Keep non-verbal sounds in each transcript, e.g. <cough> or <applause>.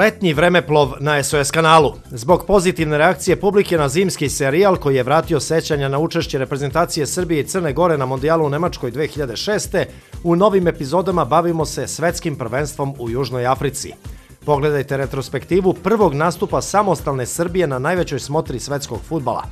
Letnji vremeplov na SOS kanalu. Zbog pozitivne reakcije publike na zimski serijal koji je vratio sećanja na učešće reprezentacije Srbije i Crne Gore na mondijalu u Nemačkoj 2006. U novim epizodama bavimo se svetskim prvenstvom u Južnoj Africi. Pogledajte retrospektivu prvog nastupa samostalne Srbije na najvećoj smotri svetskog futbala.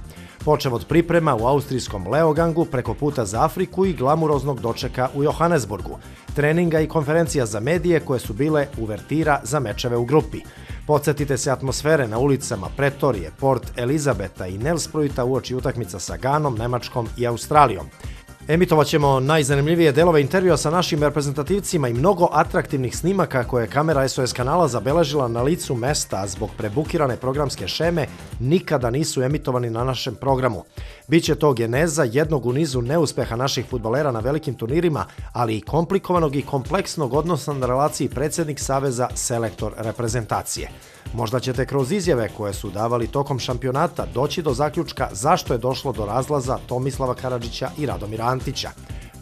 Počev od priprema u austrijskom Leogangu preko puta za Afriku i glamuroznog dočeka u Johannesburgu, treninga i konferencija za medije koje su bile uvertira za mečeve u grupi. Podsjetite se atmosfere na ulicama Pretorije, Port Elizabeta i Nelsprujta uoči utakmica sa Ganom, Nemačkom i Australijom. Emitovat ćemo najzanimljivije delove intervjua sa našim reprezentativcima i mnogo atraktivnih snimaka koje je kamera SOS kanala zabeležila na licu mesta, zbog prebukirane programske šeme nikada nisu emitovani na našem programu. Biće to geneza jednog u nizu neuspeha naših futbolera na velikim turnirima, ali i komplikovanog i kompleksnog odnosa na relaciji predsednik Saveza selektor reprezentacije. Možda ćete kroz izjave koje su davali tokom šampionata doći do zaključka zašto je došlo do razlaza Tomislava Karadžića i Radomira Antića.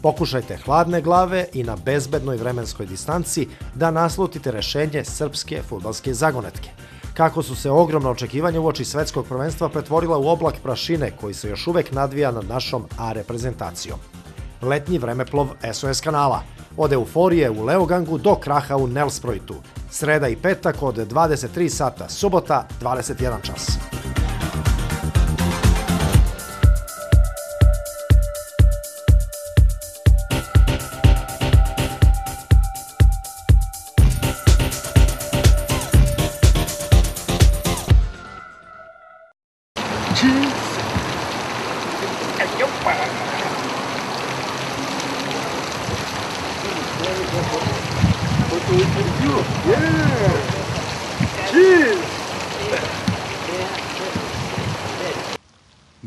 Pokušajte hladne glave i na bezbednoj vremenskoj distanci da naslutite rešenje srpske futbalske zagonetke. Kako su se ogromna očekivanja uoči svetskog prvenstva pretvorila u oblak prašine koji se još uvek nadvija nad našom A reprezentacijom. Letnji vremeplov SOS kanala – od euforije u Leogangu do kraha u Nelsprojtu. Sreda i petak od 23 sata, subota 21 čas.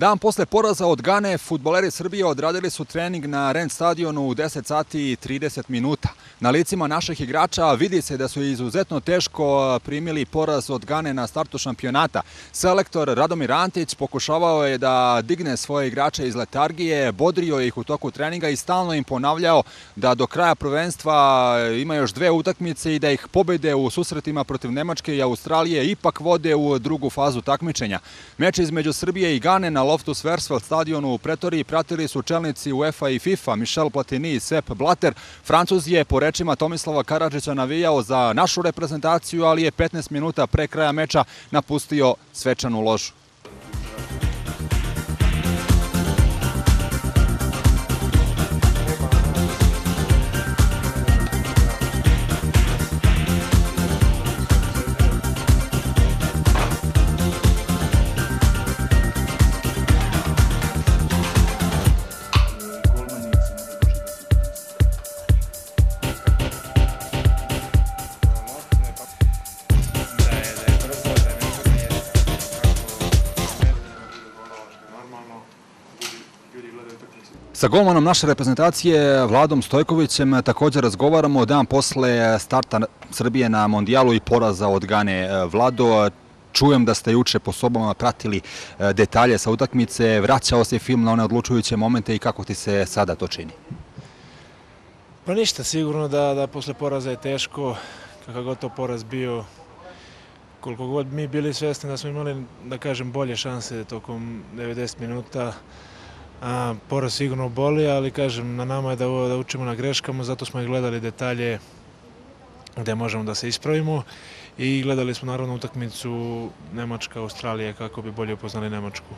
Dan posle poraza od Gane, futboleri Srbije odradili su trening na Ren stadionu u 10 sati i 30 minuta. Na licima naših igrača vidi se da su izuzetno teško primili poraz od Gane na startu šampionata. Selektor Radomir Antić pokušavao je da digne svoje igrače iz letargije, bodrio ih u toku treninga i stalno im ponavljao da do kraja prvenstva ima još dve utakmice i da ih pobede u susretima protiv Nemačke i Australije ipak vode u drugu fazu takmičenja. Meč između Srbije i Gane na Loftus Versfeld stadionu u Pretoriji pratili su čelnici UEFA i FIFA, Michel Platini i Sepp Blatter. Francuz je, po rečima Tomislava Karadžića, navijao za našu reprezentaciju, ali je 15 minuta pre kraja meča napustio svečanu ložu. Sa golmanom naše reprezentacije, Vladom Stojkovićem, također razgovaramo dan posle starta Srbije na mondijalu i poraza od Gane. Vlado, čujem da ste juče po sobama pratili e, detalje sa utakmice, vraćao se film na one odlučujuće momente i kako ti se sada to čini? Pa ništa, sigurno da, da posle poraza je teško, kakav god to poraz bio, koliko god mi bili svesni da smo imali, da kažem, bolje šanse tokom 90 minuta, A, poraz sigurno boli, ali kažem, na nama je da, da učimo na greškama, zato smo i gledali detalje gde možemo da se ispravimo i gledali smo naravno utakmicu Nemačka-Australije kako bi bolje upoznali Nemačku.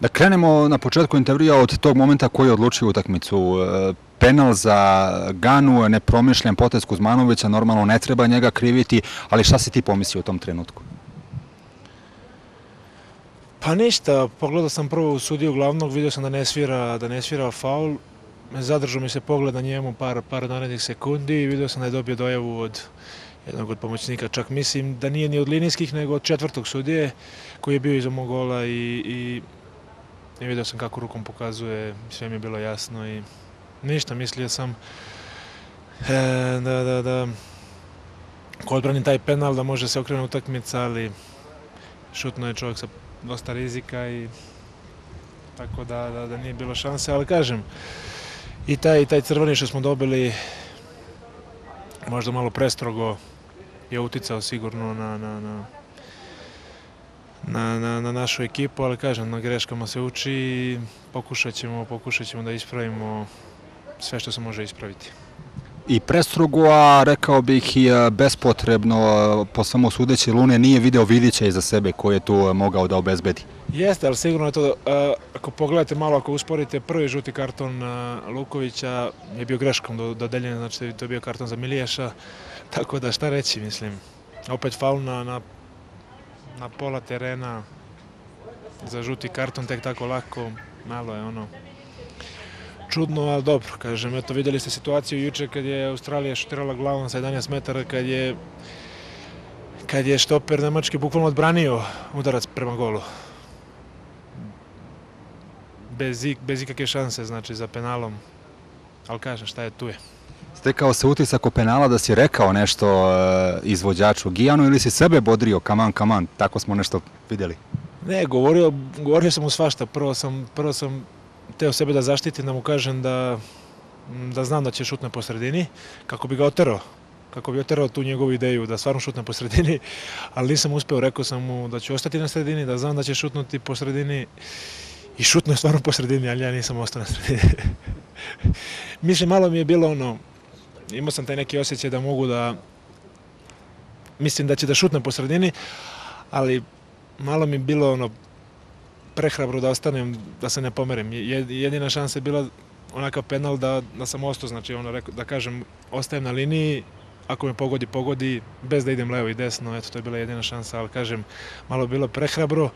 Da krenemo na početku intervjua od tog momenta koji je odlučio utakmicu. E, penal za Ganu, nepromišljen potez Kuzmanovića, normalno ne treba njega kriviti, ali šta si ti pomislio u tom trenutku? Pa ništa, pogledao sam prvo u sudiju glavnog, vidio sam da ne svira, da ne svira faul. Zadržao mi se pogled na njemu par, par narednih sekundi i vidio sam da je dobio dojavu od jednog od pomoćnika. Čak mislim da nije ni od linijskih, nego od četvrtog sudije koji je bio iza mog gola i, i, i vidio sam kako rukom pokazuje, sve mi je bilo jasno i ništa, mislio sam e, da, da, da ko odbranim taj penal da može se okrenu utakmica, ali šutno je čovjek sa dosta rizika i tako da, da, da nije bilo šanse, ali kažem, i taj, taj crveni što smo dobili možda malo prestrogo je uticao sigurno na, na, na, na, na, na našu ekipu, ali kažem, na greškama se uči i pokušat ćemo, pokušat ćemo da ispravimo sve što se može ispraviti. I prestrugo, a rekao bih i e, bespotrebno, e, po svemu sudeći, Lune nije video Vidića iza sebe koji je tu e, mogao da obezbedi. Jeste, ali sigurno je to, ako pogledate malo, ako usporite prvi žuti karton Lukovića je bio greškom dodeljen, znači to je bio karton za Miliješa, tako da šta reći, mislim. Opet faul na, na, na pola terena za žuti karton tek tako lako, malo je ono čudno, ali dobro, kažem, eto videli ste situaciju juče kad je Australija šutirala glavom sa 11 metara, kad je kad je štoper Nemački bukvalno odbranio udarac prema golu. Bez, bez ikakve šanse, znači, za penalom. Ali kažem, šta je tu je. Stekao se utisak o penala da si rekao nešto e, izvođaču Gijanu ili si sebe bodrio, kaman, kaman, tako smo nešto videli? Ne, govorio, govorio sam mu svašta. Prvo sam, prvo sam teo sebe da zaštitim, da mu kažem da, da znam da će šutne po sredini, kako bi ga oterao kako bi oterao tu njegovu ideju da stvarno šutne po sredini, ali nisam uspeo, rekao sam mu da ću ostati na sredini, da znam da će šutnuti po sredini i šutno je stvarno po sredini, ali ja nisam ostao na sredini. <laughs> Mislim, malo mi je bilo ono, imao sam taj neki osjećaj da mogu da, mislim da će da šutne po sredini, ali malo mi je bilo ono, prehrabro da ostanem, da se ne pomerim. Jedina šansa je bila onakav penal da, da sam ostao, znači ono, da kažem, ostajem na liniji, ako me pogodi, pogodi, bez da idem levo i desno, eto, to je bila jedina šansa, ali kažem, malo bilo prehrabro,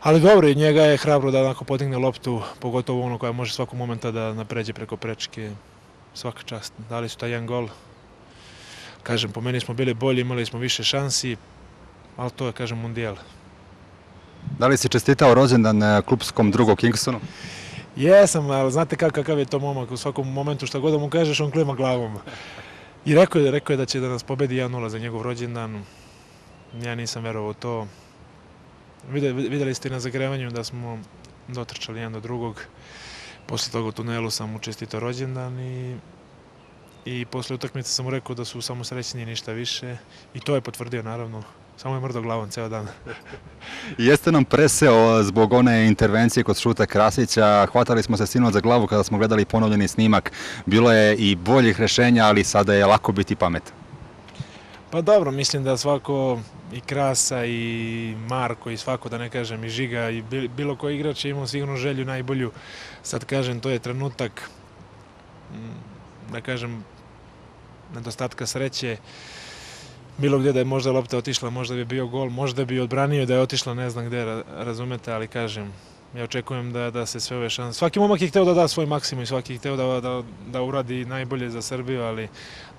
ali dobro, i njega je hrabro da onako podigne loptu, pogotovo ono koja može svakog momenta da napređe preko prečke, svaka čast. Dali su taj jedan gol, kažem, po meni smo bili bolji, imali smo više šansi, ali to je, kažem, mundijal. Da li si čestitao rođendan e, klubskom drugu Kingstonu? Jesam, ali znate kakav je to momak, u svakom momentu šta god da mu kažeš, on klima glavom. I rekao je, rekao je da će da nas pobedi 1-0 za njegov rođendan. Ja nisam verovao to. Videli, ste na zagrevanju da smo dotrčali jedan do drugog. Posle toga u tunelu sam mu čestito rođendan i i posle utakmice sam mu rekao da su samo srećni i ništa više i to je potvrdio naravno Samo je mrdo glavom ceo dan. <laughs> Jeste nam preseo zbog one intervencije kod Šuta Krasića. Hvatali smo se sinoć za glavu kada smo gledali ponovljeni snimak. Bilo je i boljih rešenja, ali sada je lako biti pamet. Pa dobro, mislim da svako i Krasa i Marko i svako, da ne kažem, i Žiga i bilo koji igrač je imao sigurno želju najbolju. Sad kažem, to je trenutak, mm, da kažem, nedostatka sreće bilo gdje da je možda lopta otišla, možda bi bio gol, možda bi odbranio da je otišla ne znam gdje, razumete, ali kažem, ja očekujem da, da se sve ove šanse... Svaki momak je hteo da da svoj maksimum i svaki je hteo da, da, da uradi najbolje za Srbiju, ali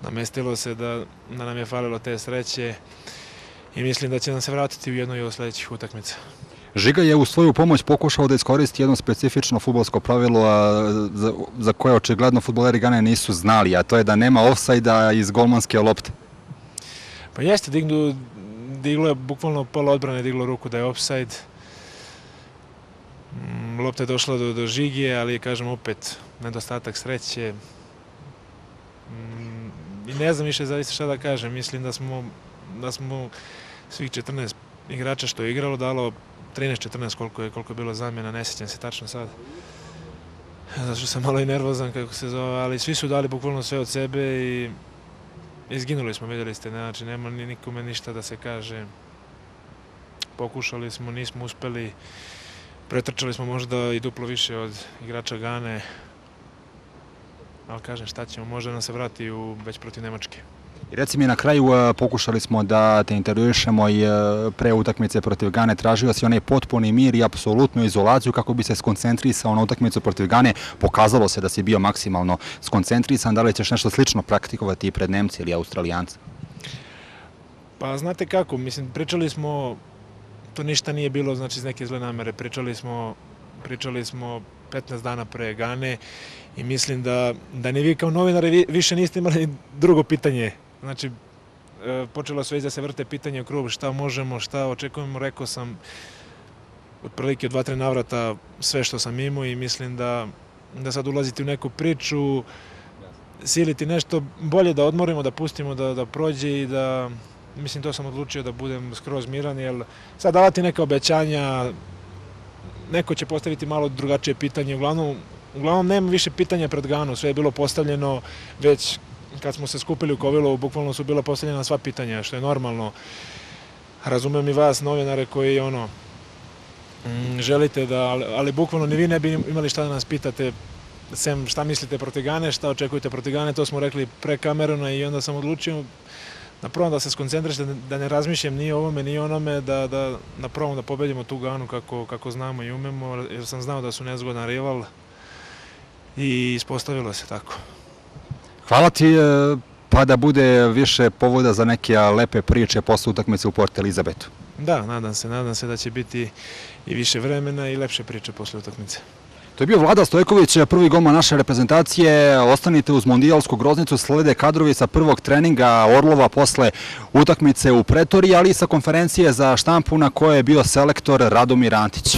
namestilo se da, da nam je falilo te sreće i mislim da će nam se vratiti u jednoj od sledećih utakmica. Žiga je u svoju pomoć pokušao da iskoristi jedno specifično futbolsko pravilo za, koje očigledno futboleri Gane nisu znali, a to je da nema offside-a iz golmanske lopte. Pa jeste, dignu, diglo je bukvalno pola odbrane, diglo ruku da je offside. Mm, lopta je došla do, do žigije, ali kažem opet nedostatak sreće. Mm, I ne znam više zaista šta da kažem. Mislim da smo, da smo svih 14 igrača što je igralo dalo 13-14 koliko je, koliko je bilo zamjena, ne sjećam se tačno sad. Zato što sam malo i nervozan kako se zove, ali svi su dali bukvalno sve od sebe i Izginuli smo, videli ste, znači nema ni nikome ništa da se kaže. Pokušali smo, nismo uspeli. Pretrčali smo možda i duplo više od igrača Gane. Ali kažem, šta ćemo, možda nam se vrati u, već protiv Nemačke. Reci mi na kraju, e, pokušali smo da te intervjušemo i e, pre utakmice protiv Gane, tražio si onaj potpuni mir i apsolutnu izolaciju kako bi se skoncentrisao na utakmicu protiv Gane. Pokazalo se da si bio maksimalno skoncentrisan, da li ćeš nešto slično praktikovati i pred Nemci ili Australijanci? Pa znate kako, mislim, pričali smo, to ništa nije bilo znači iz neke zle namere, pričali smo, pričali smo 15 dana pre Gane i mislim da, da ni vi kao novinari više niste imali drugo pitanje Znači, e, počelo sve da se vrte pitanje u krug šta možemo, šta očekujemo, rekao sam otprilike od dva, tre navrata sve što sam imao i mislim da, da sad ulaziti u neku priču, siliti nešto bolje da odmorimo, da pustimo da, da prođe i da, mislim to sam odlučio da budem skroz miran, jer sad davati neka obećanja, neko će postaviti malo drugačije pitanje, uglavnom, uglavnom nema više pitanja pred Ganu, sve je bilo postavljeno već kad smo se skupili u Kovilovu, bukvalno su bila postavljena sva pitanja, što je normalno. Razumem i vas, novinare, koji ono, mm, želite da, ali, bukvalno ni vi ne bi imali šta da nas pitate, sem šta mislite protiv Gane, šta očekujete protiv Gane, to smo rekli pre kamerona i onda sam odlučio na prvom da se skoncentrišem, da, da ne razmišljam ni ovome, ni onome, da, da na prvom da pobedimo tu Ganu kako, kako znamo i umemo, jer sam znao da su nezgodan rival i ispostavilo se tako. Hvala ti, e, pa da bude više povoda za neke lepe priče posle utakmice u Port Elizabetu. Da, nadam se, nadam se da će biti i više vremena i lepše priče posle utakmice. To je bio Vlada Stojković, prvi goma naše reprezentacije. Ostanite uz mondijalsku groznicu, slede kadrovi sa prvog treninga Orlova posle utakmice u Pretoriji, ali i sa konferencije za štampu na kojoj je bio selektor Radomir Antić.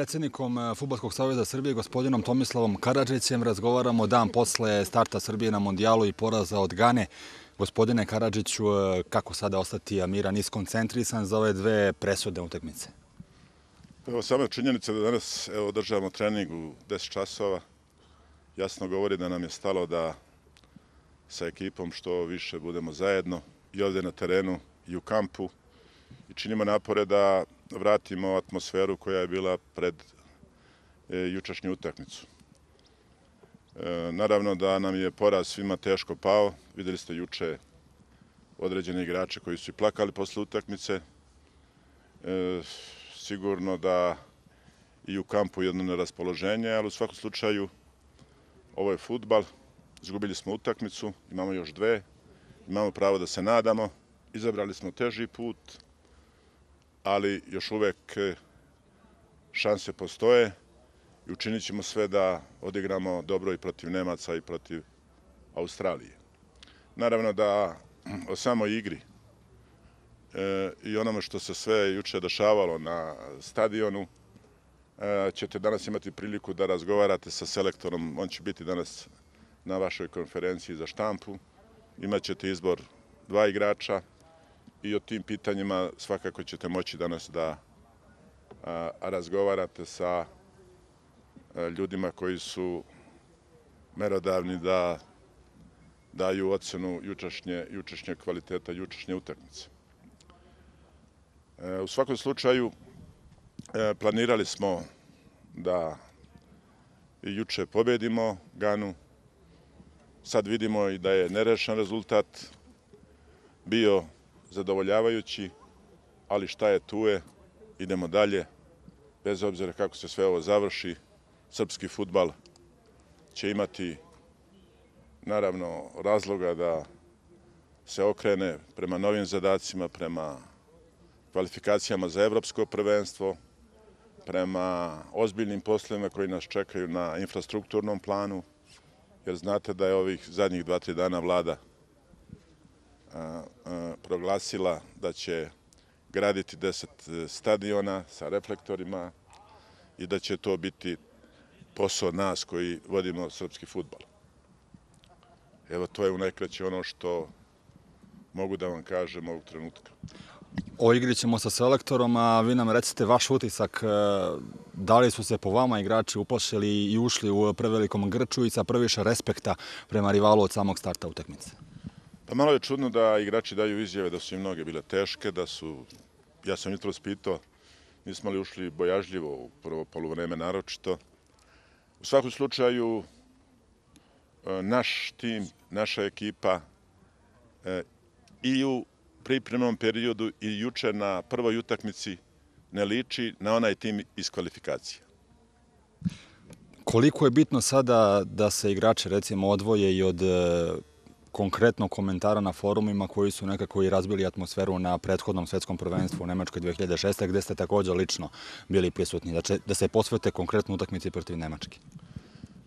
Predsednikom eh, Futbolskog savjeza Srbije, gospodinom Tomislavom Karadžićem, razgovaramo dan posle starta Srbije na mondijalu i poraza od Gane. Gospodine Karadžiću, eh, kako sada ostati miran i za ove dve presudne utakmice? Evo, sama činjenica da danas evo, održavamo trening u 10 časova jasno govori da nam je stalo da sa ekipom što više budemo zajedno i ovde na terenu i u kampu i činimo napore da vratimo atmosferu koja je bila pred e, jučašnju utakmicu. E, naravno da nam je poraz svima teško pao. Videli ste juče određene igrače koji su i plakali posle utakmice. E, sigurno da i u kampu jedno neraspoloženje, ali u svakom slučaju ovo je futbal. Izgubili smo utakmicu, imamo još dve, imamo pravo da se nadamo. Izabrali smo teži put, ali još uvek e, šanse postoje i učinit ćemo sve da odigramo dobro i protiv Nemaca i protiv Australije. Naravno da o samoj igri e, i onome što se sve juče dešavalo na stadionu e, ćete danas imati priliku da razgovarate sa selektorom. On će biti danas na vašoj konferenciji za štampu. Imaćete izbor dva igrača, i o tim pitanjima svakako ćete moći danas da a, razgovarate sa ljudima koji su merodavni da daju ocenu jučašnje, jučašnje kvaliteta, jučašnje utakmice. E, u svakom slučaju e, planirali smo da i juče pobedimo Ganu. Sad vidimo i da je nerešen rezultat bio zadovoljavajući, ali šta je tu je, idemo dalje, bez obzira kako se sve ovo završi, srpski futbal će imati naravno razloga da se okrene prema novim zadacima, prema kvalifikacijama za evropsko prvenstvo, prema ozbiljnim poslovima koji nas čekaju na infrastrukturnom planu, jer znate da je ovih zadnjih dva, tri dana vlada proglasila da će graditi deset stadiona sa reflektorima i da će to biti posao nas koji vodimo srpski futbol. Evo, to je u najkraće ono što mogu da vam kažem ovog trenutka. O igri ćemo sa selektorom, a vi nam recite vaš utisak, e, da li su se po vama igrači uplašili i ušli u prevelikom grču i sa prviše respekta prema rivalu od samog starta utakmice? Pa malo je čudno da igrači daju izjave da su im mnoge bile teške, da su, ja sam jutro spitao, nismo li ušli bojažljivo u prvo polovreme naročito. U svakom slučaju, e, naš tim, naša ekipa e, i u pripremnom periodu i juče na prvoj utakmici ne liči na onaj tim iz kvalifikacija. Koliko je bitno sada da se igrače recimo odvoje i od e, konkretno komentara na forumima koji su nekako i razbili atmosferu na prethodnom svetskom prvenstvu u Nemačkoj 2006. gde ste takođe lično bili prisutni, da, da se posvete konkretno utakmici protiv Nemačke?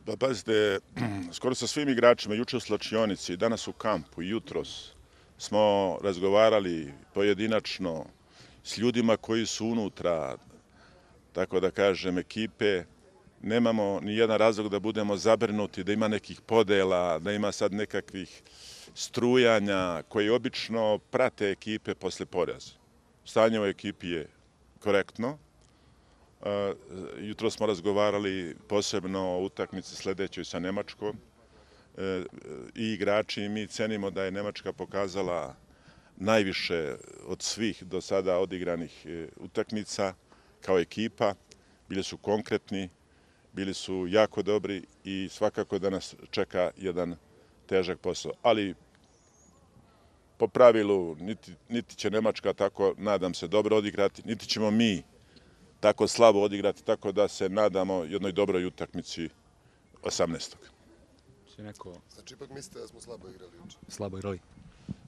Pa pazite, <clears throat> skoro sa svim igračima, juče u slačionici, danas u kampu, jutros, smo razgovarali pojedinačno s ljudima koji su unutra, tako da kažem, ekipe, nemamo ni jedan razlog da budemo zabrinuti, da ima nekih podela, da ima sad nekakvih strujanja koji obično prate ekipe posle poraza. Stanje u ekipi je korektno. Jutro smo razgovarali posebno o utakmici sledećoj sa Nemačkom E, i igrači i mi cenimo da je Nemačka pokazala najviše od svih do sada odigranih e, utakmica kao ekipa. Bili su konkretni, bili su jako dobri i svakako da nas čeka jedan težak posao. Ali po pravilu niti, niti će Nemačka tako, nadam se, dobro odigrati, niti ćemo mi tako slabo odigrati, tako da se nadamo jednoj dobroj utakmici 18 si neko... Znači, ipak mislite da smo slabo igrali juče? Slabo igrali?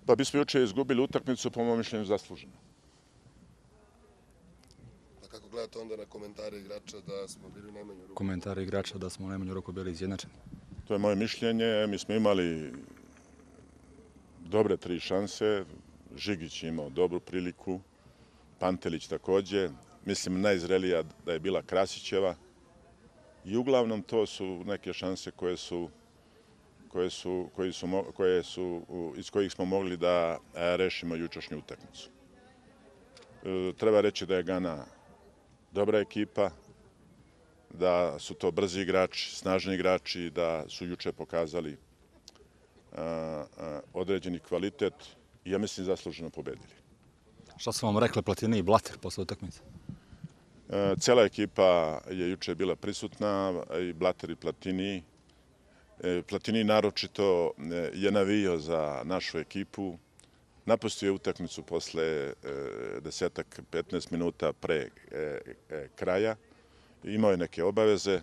Pa mi smo juče izgubili utakmicu, po mojom mišljenju, zasluženo. Gledate onda na komentare igrača da smo bili u najmanju ruku? Komentare igrača da smo u najmanju ruku bili izjednačeni? To je moje mišljenje. Mi smo imali dobre tri šanse. Žigić je imao dobru priliku. Pantelić takođe. Mislim, najzrelija da je bila Krasićeva. I uglavnom to su neke šanse koje su koje su, koji su, koje su, iz kojih smo mogli da e, rešimo jučašnju utakmicu. E, treba reći da je Gana dobra ekipa, da su to brzi igrači, snažni igrači, da su juče pokazali e, a, određeni kvalitet i ja mislim zasluženo pobedili. Šta su vam rekli Platini i Blater posle utakmice? Cela ekipa je juče bila prisutna, i Blater i Platini, E, Platini naročito e, je navio za našu ekipu. Napustio je utakmicu posle e, desetak, 15 minuta pre kraja. Imao je neke obaveze,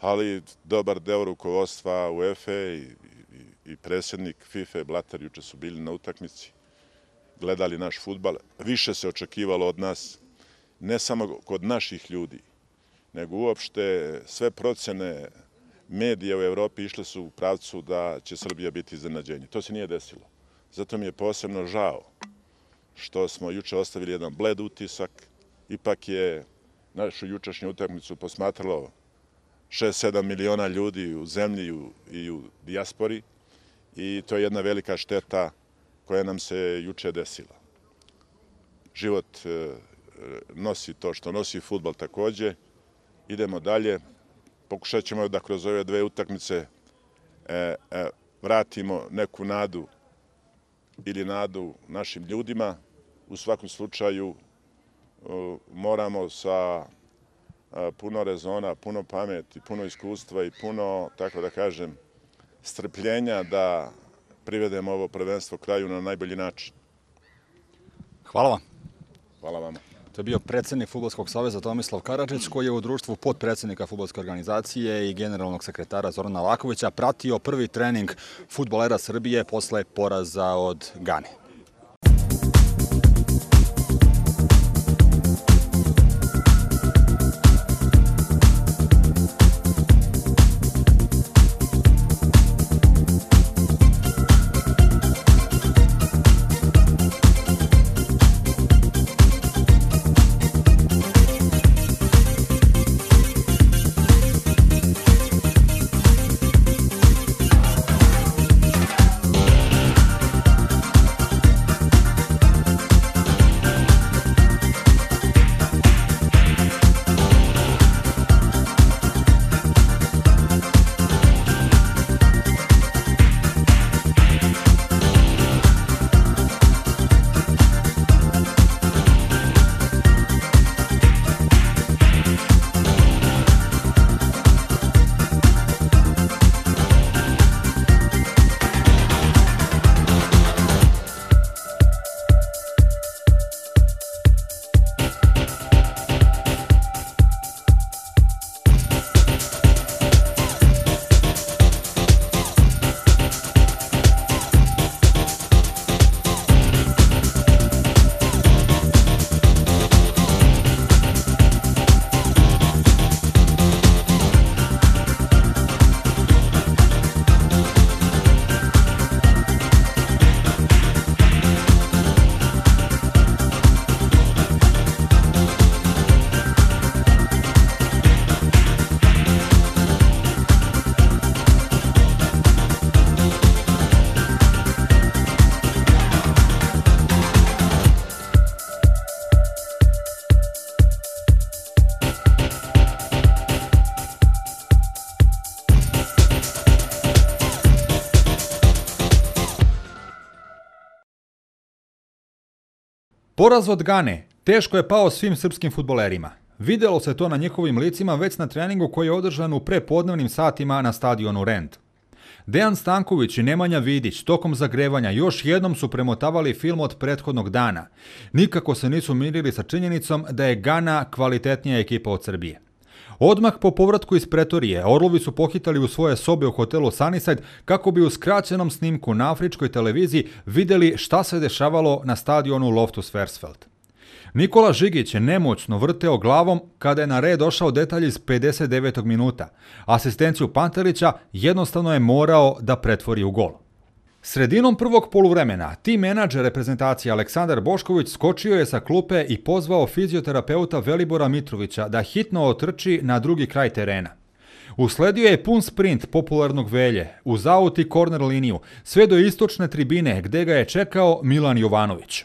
ali dobar deo rukovodstva UEFA i, i, i predsjednik FIFA Blatar juče su bili na utakmici, gledali naš futbal. Više se očekivalo od nas, ne samo kod naših ljudi, nego uopšte sve procene medije u Evropi išle su u pravcu da će Srbija biti iznenađenje. To se nije desilo. Zato mi je posebno žao što smo juče ostavili jedan bled utisak. Ipak je našu jučašnju utakmicu posmatralo 6-7 miliona ljudi u zemlji i u dijaspori i to je jedna velika šteta koja nam se juče desila. Život e, nosi to što nosi futbal takođe. Idemo dalje pokušat ćemo da kroz ove dve utakmice e, e, vratimo neku nadu ili nadu našim ljudima. U svakom slučaju e, moramo sa e, puno rezona, puno pameti, puno iskustva i puno, tako da kažem, strpljenja da privedemo ovo prvenstvo kraju na najbolji način. Hvala vam. Hvala vama. To je bio predsednik Futbolskog saveza Tomislav Karadžić, koji je u društvu podpredsednika Futbolske organizacije i generalnog sekretara Zorana Lakovića pratio prvi trening futbolera Srbije posle poraza od Gane. Poraz od Gane teško je pao svim srpskim futbolerima. Videlo se to na njihovim licima već na treningu koji je održan u prepodnevnim satima na stadionu Rend. Dejan Stanković i Nemanja Vidić tokom zagrevanja još jednom su premotavali film od prethodnog dana. Nikako se nisu mirili sa činjenicom da je Gana kvalitetnija ekipa od Srbije. Odmah po povratku iz Pretorije, Orlovi su pohitali u svoje sobe u hotelu Sunnyside kako bi u skraćenom snimku na afričkoj televiziji videli šta se dešavalo na stadionu Loftus Versfeld. Nikola Žigić je nemoćno vrteo glavom kada je na red došao detalj iz 59. minuta. Asistenciju Pantelića jednostavno je morao da pretvori u gol. Sredinom prvog poluvremena, tim menadžer reprezentacije Aleksandar Bošković skočio je sa klupe i pozvao fizioterapeuta Velibora Mitrovića da hitno otrči na drugi kraj terena. Usledio je pun sprint popularnog velje, uz aut i korner liniju, sve do istočne tribine gde ga je čekao Milan Jovanović.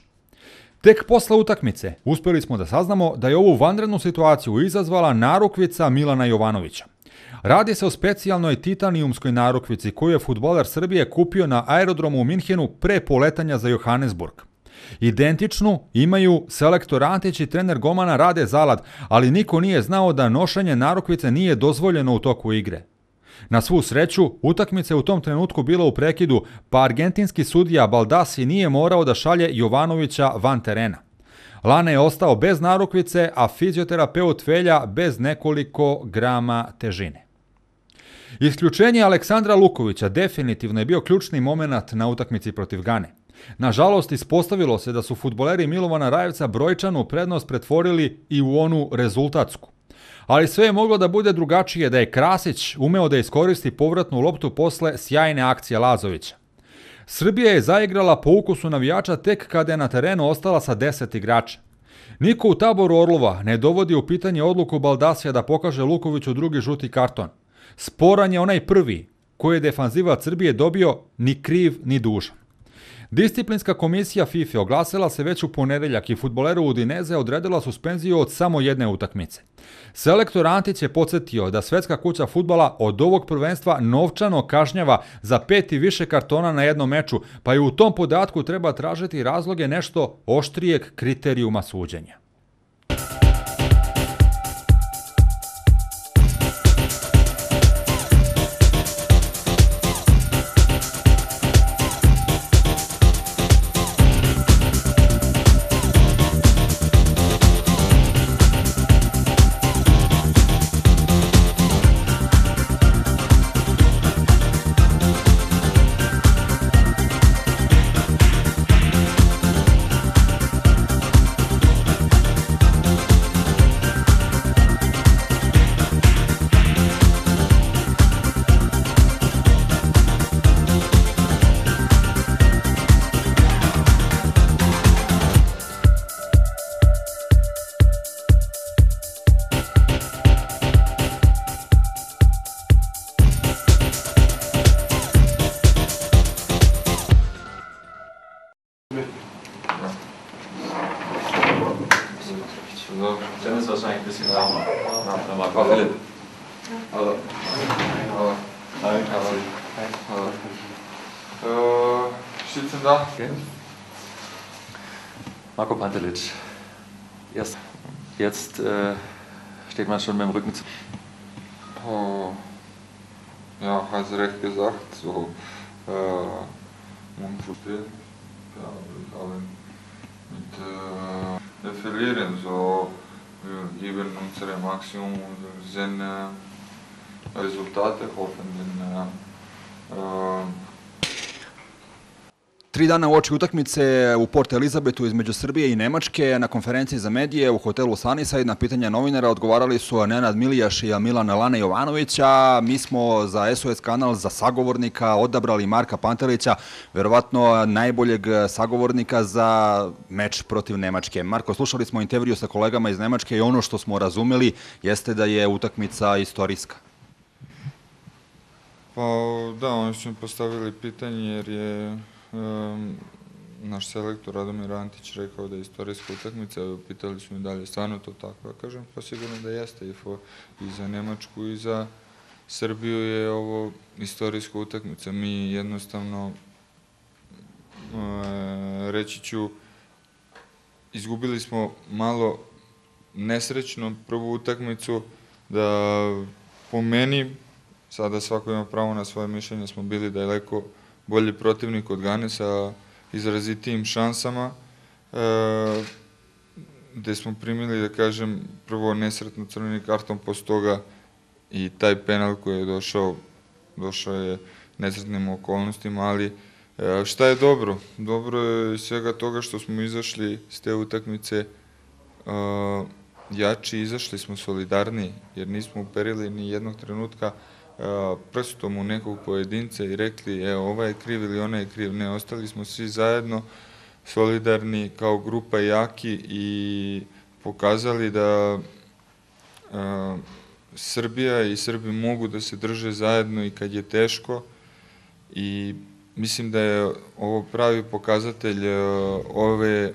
Tek posle utakmice uspeli smo da saznamo da je ovu vanrednu situaciju izazvala narukvica Milana Jovanovića. Radi se o specijalnoj titanijumskoj narukvici koju je futboler Srbije kupio na aerodromu u Minhenu pre poletanja za Johannesburg. Identičnu imaju selektor Antić i trener Gomana Rade Zalad, ali niko nije znao da nošenje narukvice nije dozvoljeno u toku igre. Na svu sreću, utakmica je u tom trenutku bila u prekidu, pa argentinski sudija Baldassi nije morao da šalje Jovanovića van terena. Lane je ostao bez narukvice, a fizioterapeut Velja bez nekoliko grama težine. Isključenje Aleksandra Lukovića definitivno je bio ključni moment na utakmici protiv Gane. Nažalost, ispostavilo se da su futboleri Milovana Rajevca brojčanu prednost pretvorili i u onu rezultatsku. Ali sve je moglo da bude drugačije da je Krasić umeo da iskoristi povratnu loptu posle sjajne akcije Lazovića. Srbija je zaigrala po ukusu navijača tek kada je na terenu ostala sa 10 igrača. Niko u taboru Orlova ne dovodi u pitanje odluku Baldasija da pokaže Lukoviću drugi žuti karton. Sporan je onaj prvi, koji je defanzivac Srbije dobio ni kriv ni dužan. Disciplinska komisija FIFA oglasila se već u ponedeljak i futboleru Udineze odredila suspenziju od samo jedne utakmice. Selektor Antić je podsjetio da svetska kuća futbala od ovog prvenstva novčano kažnjava za pet i više kartona na jednom meču, pa i u tom podatku treba tražiti razloge nešto oštrijeg kriterijuma suđenja. Äh, steht man schon mit dem Rücken zu. Ja, hast recht gesagt. So. Äh, Mundfußball. Ja, mit äh, verlieren. So. Wir geben unsere Maximum, wir sehen äh, Resultate, hoffen, denn, äh, äh, Tri dana uoči utakmice u Port Elizabetu između Srbije i Nemačke na konferenciji za medije u hotelu Sunnyside na pitanja novinara odgovarali su Nenad Milijaš i Milan Lane Jovanovića. Mi smo za SOS kanal za sagovornika odabrali Marka Pantelića, verovatno najboljeg sagovornika za meč protiv Nemačke. Marko, slušali smo intervju sa kolegama iz Nemačke i ono što smo razumeli jeste da je utakmica istorijska. Pa da, oni su mi postavili pitanje jer je um, naš selektor Radomir Antić rekao da je istorijska utakmica, pitali su me da li je stvarno to tako. Ja kažem pa sigurno da jeste i, fo, i za Nemačku i za Srbiju je ovo istorijska utakmica. Mi jednostavno e, reći ću izgubili smo malo nesrećno prvu utakmicu, da po meni, sada svako ima pravo na svoje mišljenje, smo bili daleko bolji protivnik od Gane sa izrazitijim šansama, e, gde smo primili, da kažem, prvo nesretno crveni karton, posle toga i taj penal koji je došao, došao je nesretnim okolnostima, ali e, šta je dobro? Dobro je svega toga što smo izašli s te utakmice e, jači, izašli smo solidarni, jer nismo uperili ni jednog trenutka prstom u nekog pojedinca i rekli, e, ovaj je kriv ili ona je kriv. Ne, ostali smo svi zajedno, solidarni kao grupa jaki i pokazali da a, Srbija i Srbi mogu da se drže zajedno i kad je teško i mislim da je ovo pravi pokazatelj ove,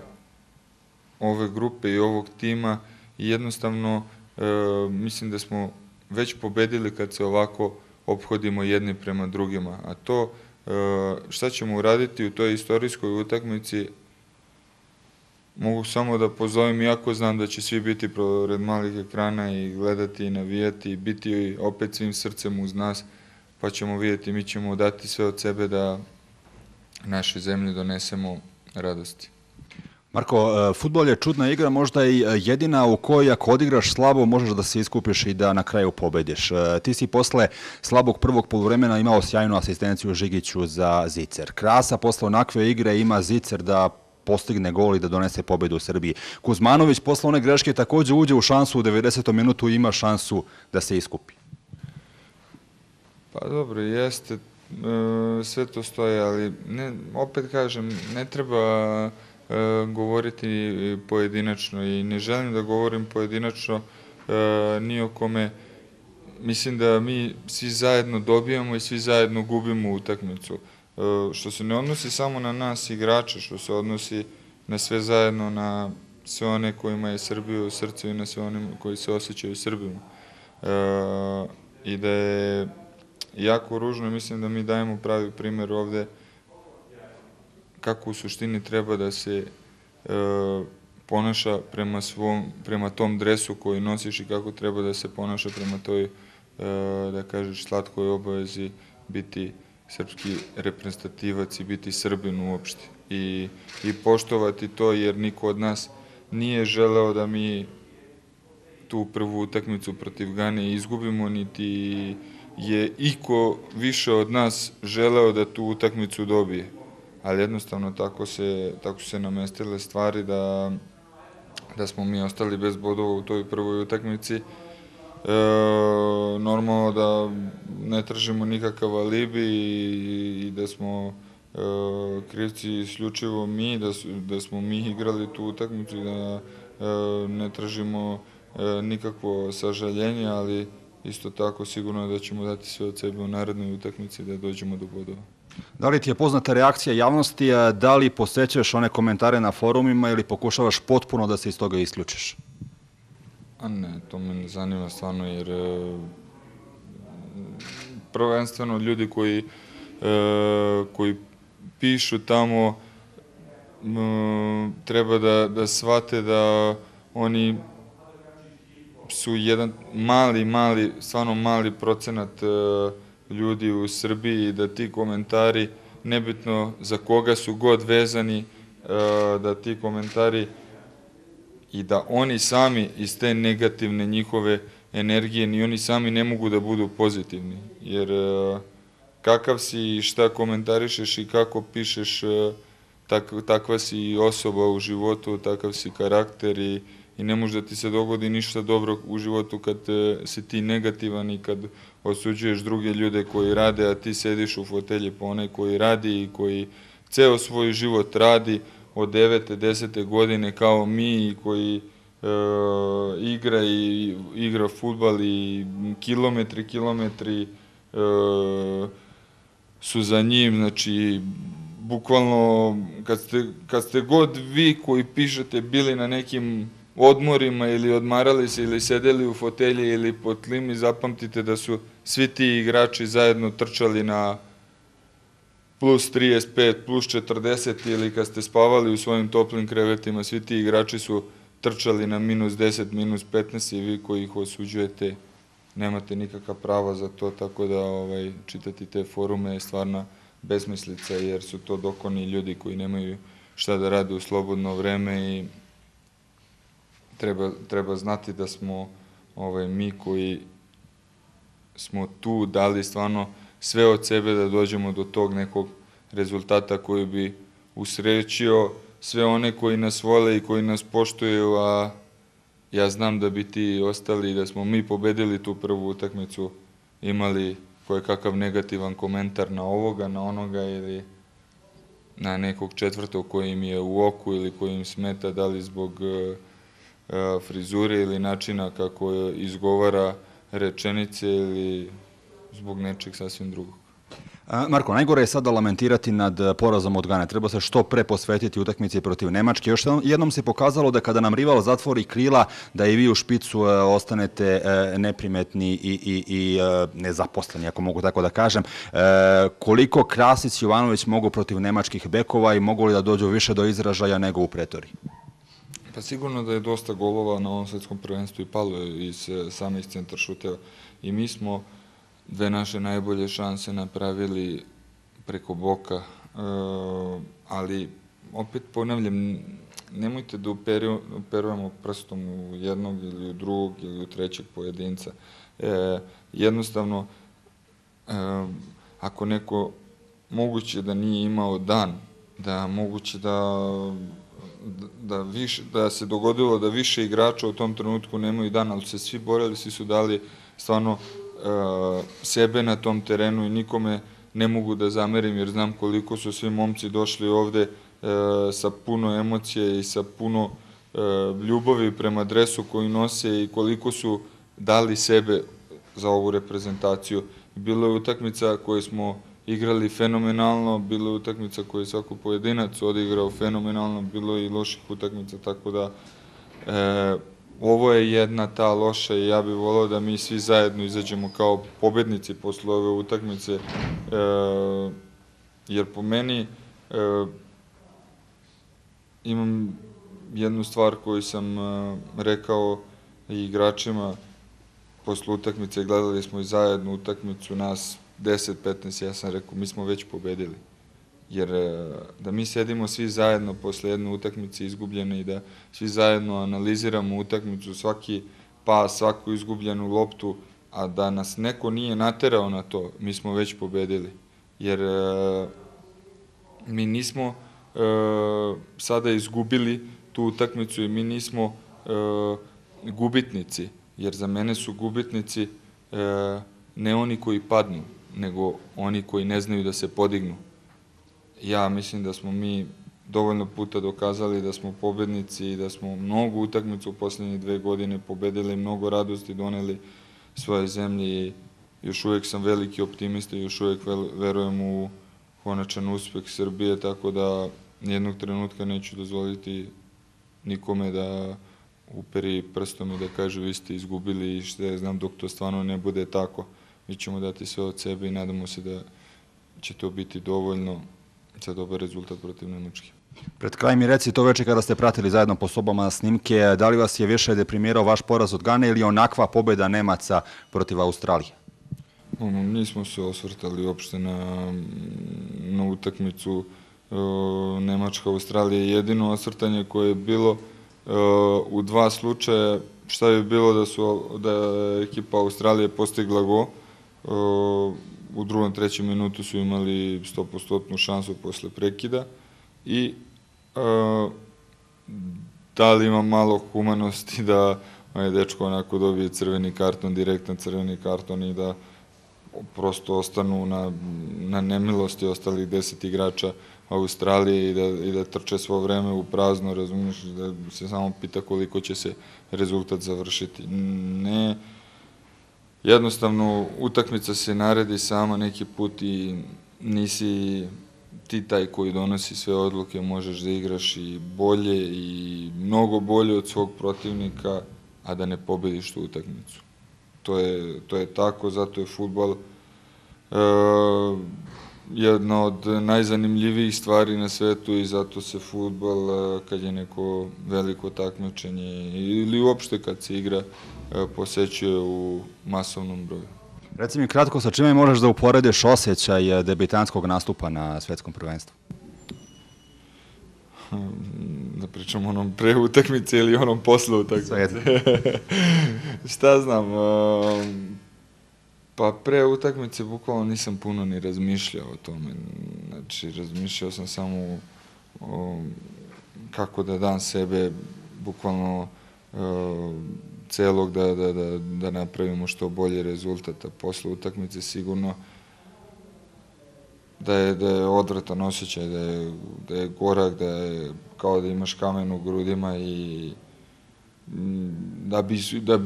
ove grupe i ovog tima i jednostavno e, mislim da smo već pobedili kad se ovako obhodimo jedni prema drugima, a to šta ćemo uraditi u toj istorijskoj utakmici, mogu samo da pozovem, iako znam da će svi biti pored malih ekrana i gledati i navijati i biti opet svim srcem uz nas, pa ćemo vidjeti, mi ćemo dati sve od sebe da našoj zemlji donesemo radosti. Marko, e, futbol je čudna igra, možda i e, jedina u kojoj ako odigraš slabo možeš da se iskupiš i da na kraju pobediš. E, ti si posle slabog prvog polovremena imao sjajnu asistenciju Žigiću za Zicer. Krasa posle onakve igre ima Zicer da postigne gol i da donese pobedu u Srbiji. Kuzmanović posle one greške takođe uđe u šansu u 90. minutu i ima šansu da se iskupi. Pa dobro, jeste, sve to stoje, ali ne, opet kažem, ne treba govoriti pojedinačno i ne želim da govorim pojedinačno e, ni o kome mislim da mi svi zajedno dobijamo i svi zajedno gubimo utakmicu. E, što se ne odnosi samo na nas igrače, što se odnosi na sve zajedno, na sve one kojima je Srbija u srcu i na sve one koji se osjećaju Srbima. E, I da je jako ružno, mislim da mi dajemo pravi primer ovde kako u suštini treba da se e, ponaša prema, svom, prema tom dresu koji nosiš i kako treba da se ponaša prema toj, e, da kažeš, slatkoj obavezi biti srpski reprezentativac i biti srbin uopšte. I, I poštovati to jer niko od nas nije želeo da mi tu prvu utakmicu protiv Gane izgubimo, niti je iko više od nas želeo da tu utakmicu dobije ali jednostavno tako se, tako se namestile stvari da, da smo mi ostali bez bodova u toj prvoj utakmici. E, normalno da ne tražimo nikakav alibi i, i da smo e, krivci isključivo mi, da, su, da smo mi igrali tu utakmicu i da e, ne tražimo e, nikakvo sažaljenje, ali isto tako sigurno da ćemo dati sve od sebe u narednoj utakmici da dođemo do bodova. Da li ti je poznata reakcija javnosti, a da li posećaš one komentare na forumima ili pokušavaš potpuno da se iz toga isključiš? A ne, to me ne zanima stvarno jer e, prvenstveno ljudi koji, e, koji pišu tamo treba da, da shvate da oni su jedan mali, mali, stvarno mali procenat uh, ljudi u Srbiji da ti komentari, nebitno za koga su god vezani, e, da ti komentari i da oni sami iz te negativne njihove energije, ni oni sami ne mogu da budu pozitivni. Jer e, kakav si i šta komentarišeš i kako pišeš, e, tak, takva si osoba u životu, takav si karakter i i ne može da ti se dogodi ništa dobro u životu kad si ti negativan i kad osuđuješ druge ljude koji rade, a ti sediš u fotelji po onaj koji radi i koji ceo svoj život radi od 9. 10. godine kao mi i koji e, igra i igra futbal i kilometri, kilometri e, su za njim, znači bukvalno kad ste, kad ste god vi koji pišete bili na nekim odmorima ili odmarali se ili sedeli u fotelji ili po klimi, zapamtite da su svi ti igrači zajedno trčali na plus 35, plus 40 ili kad ste spavali u svojim toplim krevetima, svi ti igrači su trčali na minus 10, minus 15 i vi koji ih osuđujete nemate nikakva prava za to, tako da ovaj, čitati te forume je stvarno besmislica jer su to dokoni ljudi koji nemaju šta da rade u slobodno vreme i treba, treba znati da smo ovaj, mi koji smo tu dali stvarno sve od sebe da dođemo do tog nekog rezultata koji bi usrećio sve one koji nas vole i koji nas poštuju, a ja znam da bi ti ostali, da smo mi pobedili tu prvu utakmicu, imali koje kakav negativan komentar na ovoga, na onoga ili na nekog četvrtog koji im je u oku ili koji im smeta, da li zbog uh, frizure ili načina kako izgovara rečenice ili zbog nečeg sasvim drugog. Marko, najgore je sada lamentirati nad porazom od Gane. Treba se što pre posvetiti utakmici protiv Nemačke. Još jednom se pokazalo da kada nam rival zatvori krila, da i vi u špicu ostanete neprimetni i, i, i nezaposleni, ako mogu tako da kažem. Koliko Krasić i Jovanović mogu protiv nemačkih bekova i mogu li da dođu više do izražaja nego u pretori? Pa sigurno da je dosta golova na ovom svetskom prvenstvu i palo iz samih centar šuteva. I mi smo dve naše najbolje šanse napravili preko boka, e, ali opet ponavljam, nemojte da uperujemo prstom u jednog ili u drugog ili u trećeg pojedinca. E, jednostavno, e, ako neko moguće da nije imao dan, da moguće da da, više, da se dogodilo da više igrača u tom trenutku nemaju dan, ali se svi borili, svi su dali stvarno uh, sebe na tom terenu i nikome ne mogu da zamerim jer znam koliko su svi momci došli ovde uh, sa puno emocije i sa puno uh, ljubavi prema dresu koji nose i koliko su dali sebe za ovu reprezentaciju. Bilo je utakmica koje smo igrali fenomenalno, bilo je utakmica koje je svako pojedinac odigrao fenomenalno, bilo je i loših utakmica, tako da e, ovo je jedna ta loša i ja bih volao da mi svi zajedno izađemo kao pobednici posle ove utakmice, e, jer po meni e, imam jednu stvar koju sam e, rekao i igračima posle utakmice, gledali smo i zajedno utakmicu nas 10-15, ja sam rekao, mi smo već pobedili. Jer e, da mi sedimo svi zajedno posle jedne utakmice izgubljene i da svi zajedno analiziramo utakmicu, svaki pas, svaku izgubljenu loptu, a da nas neko nije naterao na to, mi smo već pobedili. Jer e, mi nismo e, sada izgubili tu utakmicu i mi nismo gubitnici, jer za mene su gubitnici ne oni koji padnu, nego oni koji ne znaju da se podignu. Ja mislim da smo mi dovoljno puta dokazali da smo pobednici i da smo mnogo utakmica u poslednje dve godine pobedili, mnogo radosti doneli svoje zemlji i još uvek sam veliki optimista i još uvek verujem u konačan uspeh Srbije, tako da nijednog trenutka neću dozvoliti nikome da uperi prstom i da kaže vi ste izgubili i što znam dok to stvarno ne bude tako mi ćemo dati sve od sebe i nadamo se da će to biti dovoljno za dobar rezultat protiv Nemačke. Pred kraj mi reci to veče kada ste pratili zajedno po sobama snimke, da li vas je više deprimirao vaš poraz od Gane ili onakva pobeda Nemaca protiv Australije? Ono, nismo se osvrtali uopšte na, na utakmicu uh, Nemačka-Australije. Jedino osvrtanje koje je bilo uh, u dva slučaja šta bi bilo da su da je ekipa Australije postigla go, u drugom, trećem minutu su imali 100% šansu posle prekida i da li ima malo humanosti da onaj dečko onako dobije crveni karton, direktan crveni karton i da prosto ostanu na, na nemilosti ostalih deset igrača Australije i da, i da trče svo vreme u prazno, razumiješ, da se samo pita koliko će se rezultat završiti. Ne, jednostavno utakmica se naredi sama neki put i nisi ti taj koji donosi sve odluke, možeš da igraš i bolje i mnogo bolje od svog protivnika, a da ne pobediš tu utakmicu. To je, to je tako, zato je futbol e, jedna od najzanimljivijih stvari na svetu i zato se futbol, e, kad je neko veliko takmičenje ili uopšte kad se igra, posećuje u masovnom broju. Reci mi kratko, sa čime možeš da uporediš osjećaj debitanskog nastupa na svetskom prvenstvu? Da pričam onom pre utakmice ili onom posle utakmice. <laughs> Šta znam, Pa pre utakmice bukvalno nisam puno ni razmišljao o tome. Znači, razmišljao sam samo o, kako da dam sebe bukvalno o, celog da, da, da, da napravimo što bolji rezultat, a posle utakmice sigurno da je, da je odvratan osjećaj, da je, da je gorak, da je kao da imaš kamen u grudima i da bi, da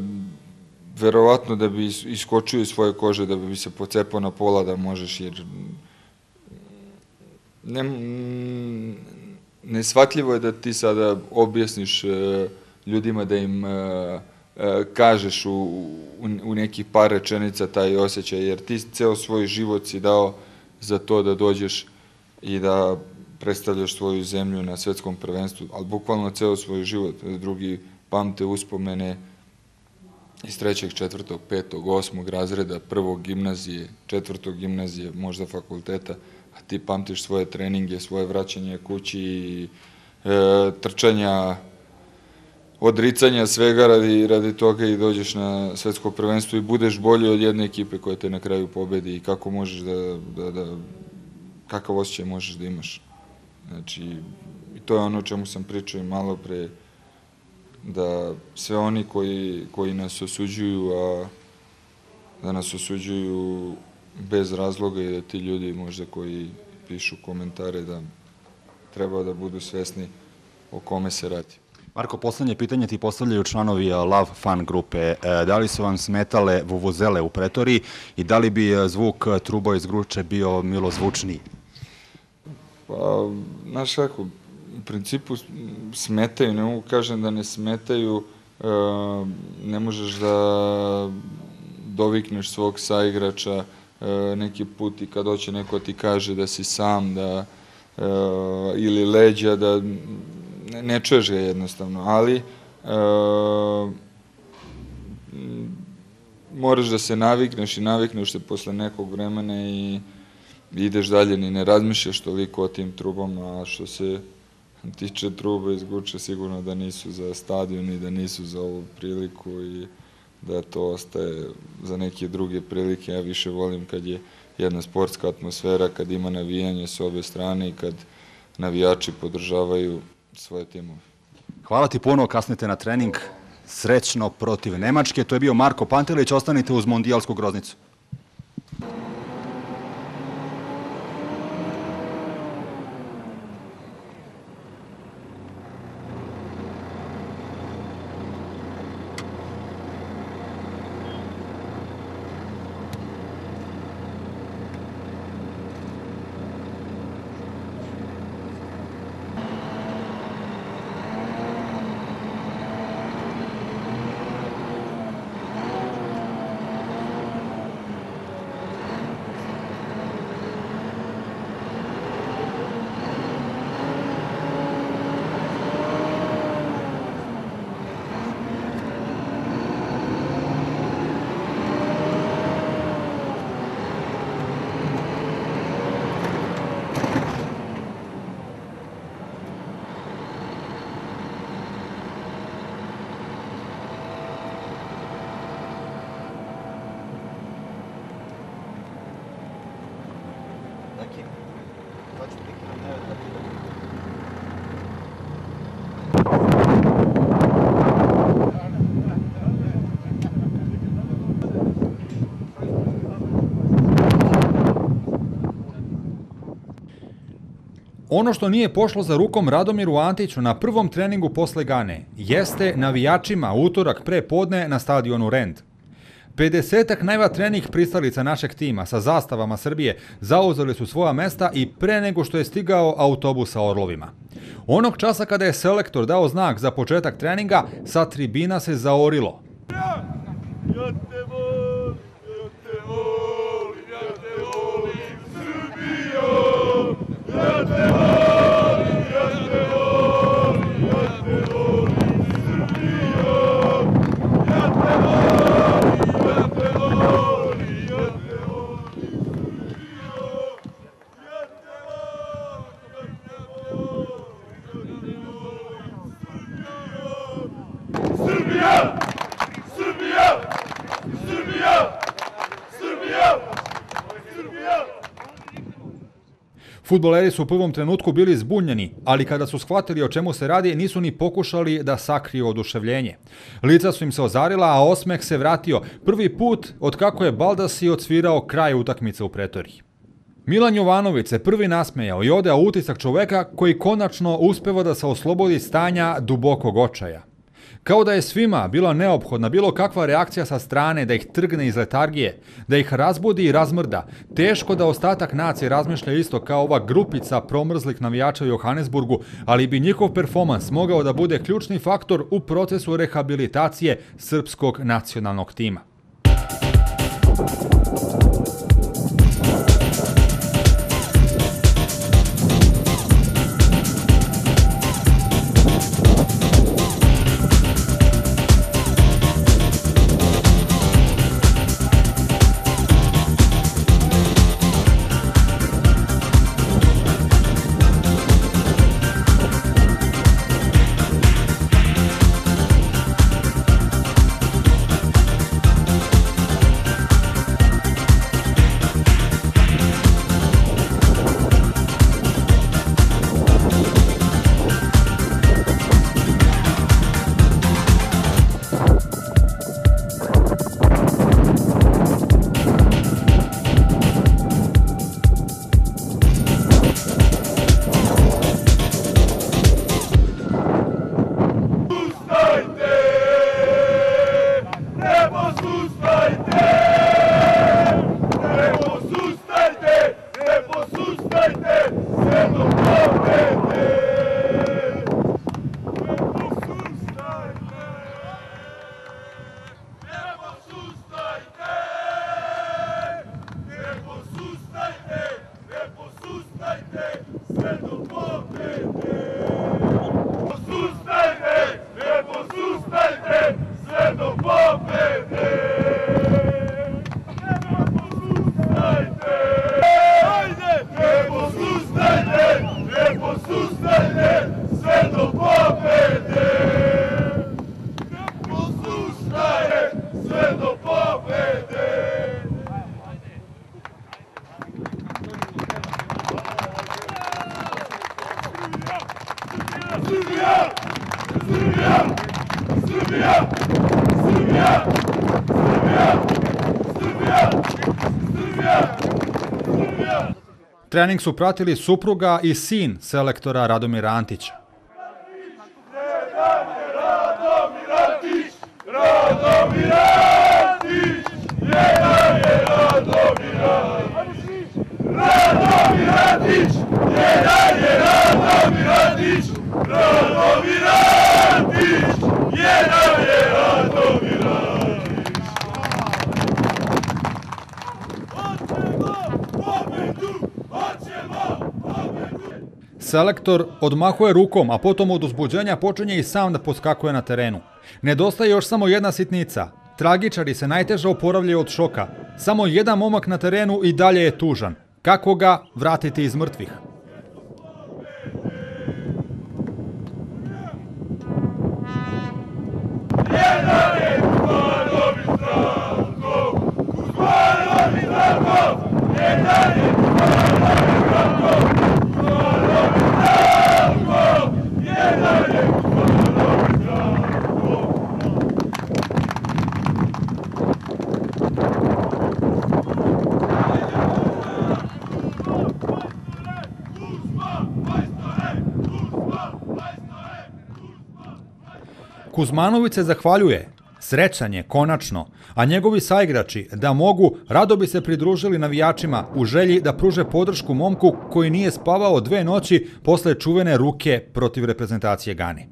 verovatno da bi iskočio iz svoje kože, da bi se pocepao na pola da možeš, jer ne, nesvatljivo je da ti sada objasniš e, ljudima da im e, kažeš u, u, u nekih par rečenica taj osjećaj, jer ti ceo svoj život si dao za to da dođeš i da predstavljaš svoju zemlju na svetskom prvenstvu, ali bukvalno ceo svoj život, drugi pamte uspomene, iz trećeg, četvrtog, petog, osmog razreda, prvog gimnazije, četvrtog gimnazije, možda fakulteta, a ti pamtiš svoje treninge, svoje vraćanje kući e, trčanja, odricanja svega radi, radi toga i dođeš na svetsko prvenstvo i budeš bolji od jedne ekipe koja te na kraju pobedi i kako možeš da, da, da kakav osjećaj možeš da imaš. Znači, i to je ono o čemu sam pričao i malo pre, da sve oni koji, koji nas osuđuju, a da nas osuđuju bez razloga i da ti ljudi možda koji pišu komentare da treba da budu svesni o kome se radi. Marko, poslednje pitanje ti postavljaju članovi Love Fan grupe. E, da li su vam smetale vuvuzele u pretoriji i da li bi zvuk trubo iz gruče bio milo zvučniji? Pa, znaš kako, u principu smetaju, ne mogu kažem da ne smetaju, ne možeš da dovikneš svog saigrača neki put i kad hoće neko ti kaže da si sam, da ili leđa, da ne čuješ ga jednostavno, ali moraš da se navikneš i navikneš se posle nekog vremena i ideš dalje, ni ne razmišljaš toliko o tim trubama, a što se tiče trube iz Guče, sigurno da nisu za stadion i da nisu za ovu priliku i da to ostaje za neke druge prilike. Ja više volim kad je jedna sportska atmosfera, kad ima navijanje s obe strane i kad navijači podržavaju svoje timove. Hvala ti puno, kasnite na trening. Srećno protiv Nemačke. To je bio Marko Pantelić. Ostanite uz Mondijalsku groznicu. Ono što nije pošlo za rukom Radomiru Antiću na prvom treningu posle Gane jeste navijačima utorak pre podne na stadionu Rend. 50 najvatrenijih pristalica našeg tima sa zastavama Srbije zauzeli su svoja mesta i pre nego što je stigao autobus sa orlovima. Onog časa kada je selektor dao znak za početak treninga, sa tribina se zaorilo. Ja, ja te volim, ja te volim, ja te volim, Srbija! Futboleri su u prvom trenutku bili zbunjeni, ali kada su shvatili o čemu se radi, nisu ni pokušali da sakriju oduševljenje. Lica su im se ozarila, a osmeh se vratio prvi put od kako je Baldasi odsvirao kraj utakmice u pretoriji. Milan Jovanović se prvi nasmejao i ode utisak čoveka koji konačno uspeva da se oslobodi stanja dubokog očaja. Kao da je svima bila neophodna bilo kakva reakcija sa strane da ih trgne iz letargije, da ih razbudi i razmrda. Teško da ostatak nacije razmišlja isto kao ova grupica promrzlih navijača u Johannesburgu, ali bi njihov performans mogao da bude ključni faktor u procesu rehabilitacije srpskog nacionalnog tima. Trening su pratili supruga i sin selektora Radomira Antića. Radomir Antić! Radomir Antić! Jedan je Radomir Antić! Radomir Antić! Jedan je Radomir Antić! Radomir Antić! Jedan je Radomir Antić! Hoćemo pobedu! Hoćemo pobedu! Selektor odmahuje rukom, a potom od uzbuđenja počinje i sam da poskakuje na terenu. Nedostaje još samo jedna sitnica. Tragičari se najteže oporavljaju od šoka. Samo jedan momak na terenu i dalje je tužan. Kako ga vratiti iz mrtvih? Jedan je Kuzmanov i Zdravko! Kuzmanov i Zdravko! Jedan je Kuzmanov i Zdravko! Kuzmanov i Zdravko! Jedan je Kuzmanov i Zdravko! Kuzma, majstore! Kuzma, majstore! Kuzmanović se zahvaljuje. Srećan je, konačno, a njegovi saigrači, da mogu, rado bi se pridružili navijačima u želji da pruže podršku momku koji nije spavao dve noći posle čuvene ruke protiv reprezentacije Gane.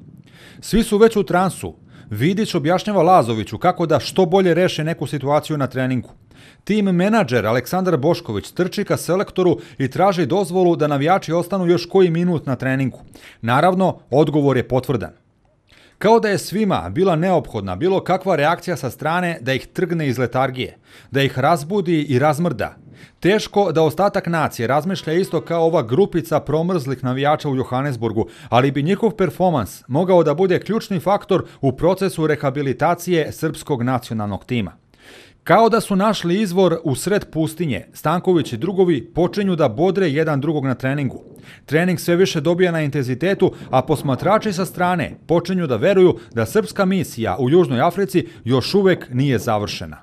Svi su već u transu. Vidić objašnjava Lazoviću kako da što bolje reše neku situaciju na treningu. Tim menadžer Aleksandar Bošković trči ka selektoru i traži dozvolu da navijači ostanu još koji minut na treningu. Naravno, odgovor je potvrdan. Kao da je svima bila neophodna bilo kakva reakcija sa strane da ih trgne iz letargije, da ih razbudi i razmrda. Teško da ostatak nacije razmišlja isto kao ova grupica promrzlih navijača u Johannesburgu, ali bi njihov performans mogao da bude ključni faktor u procesu rehabilitacije srpskog nacionalnog tima. Kao da su našli izvor u sred pustinje, Stanković i drugovi počinju da bodre jedan drugog na treningu. Trening sve više dobija na intenzitetu, a posmatrači sa strane počinju da veruju da srpska misija u Južnoj Africi još uvek nije završena.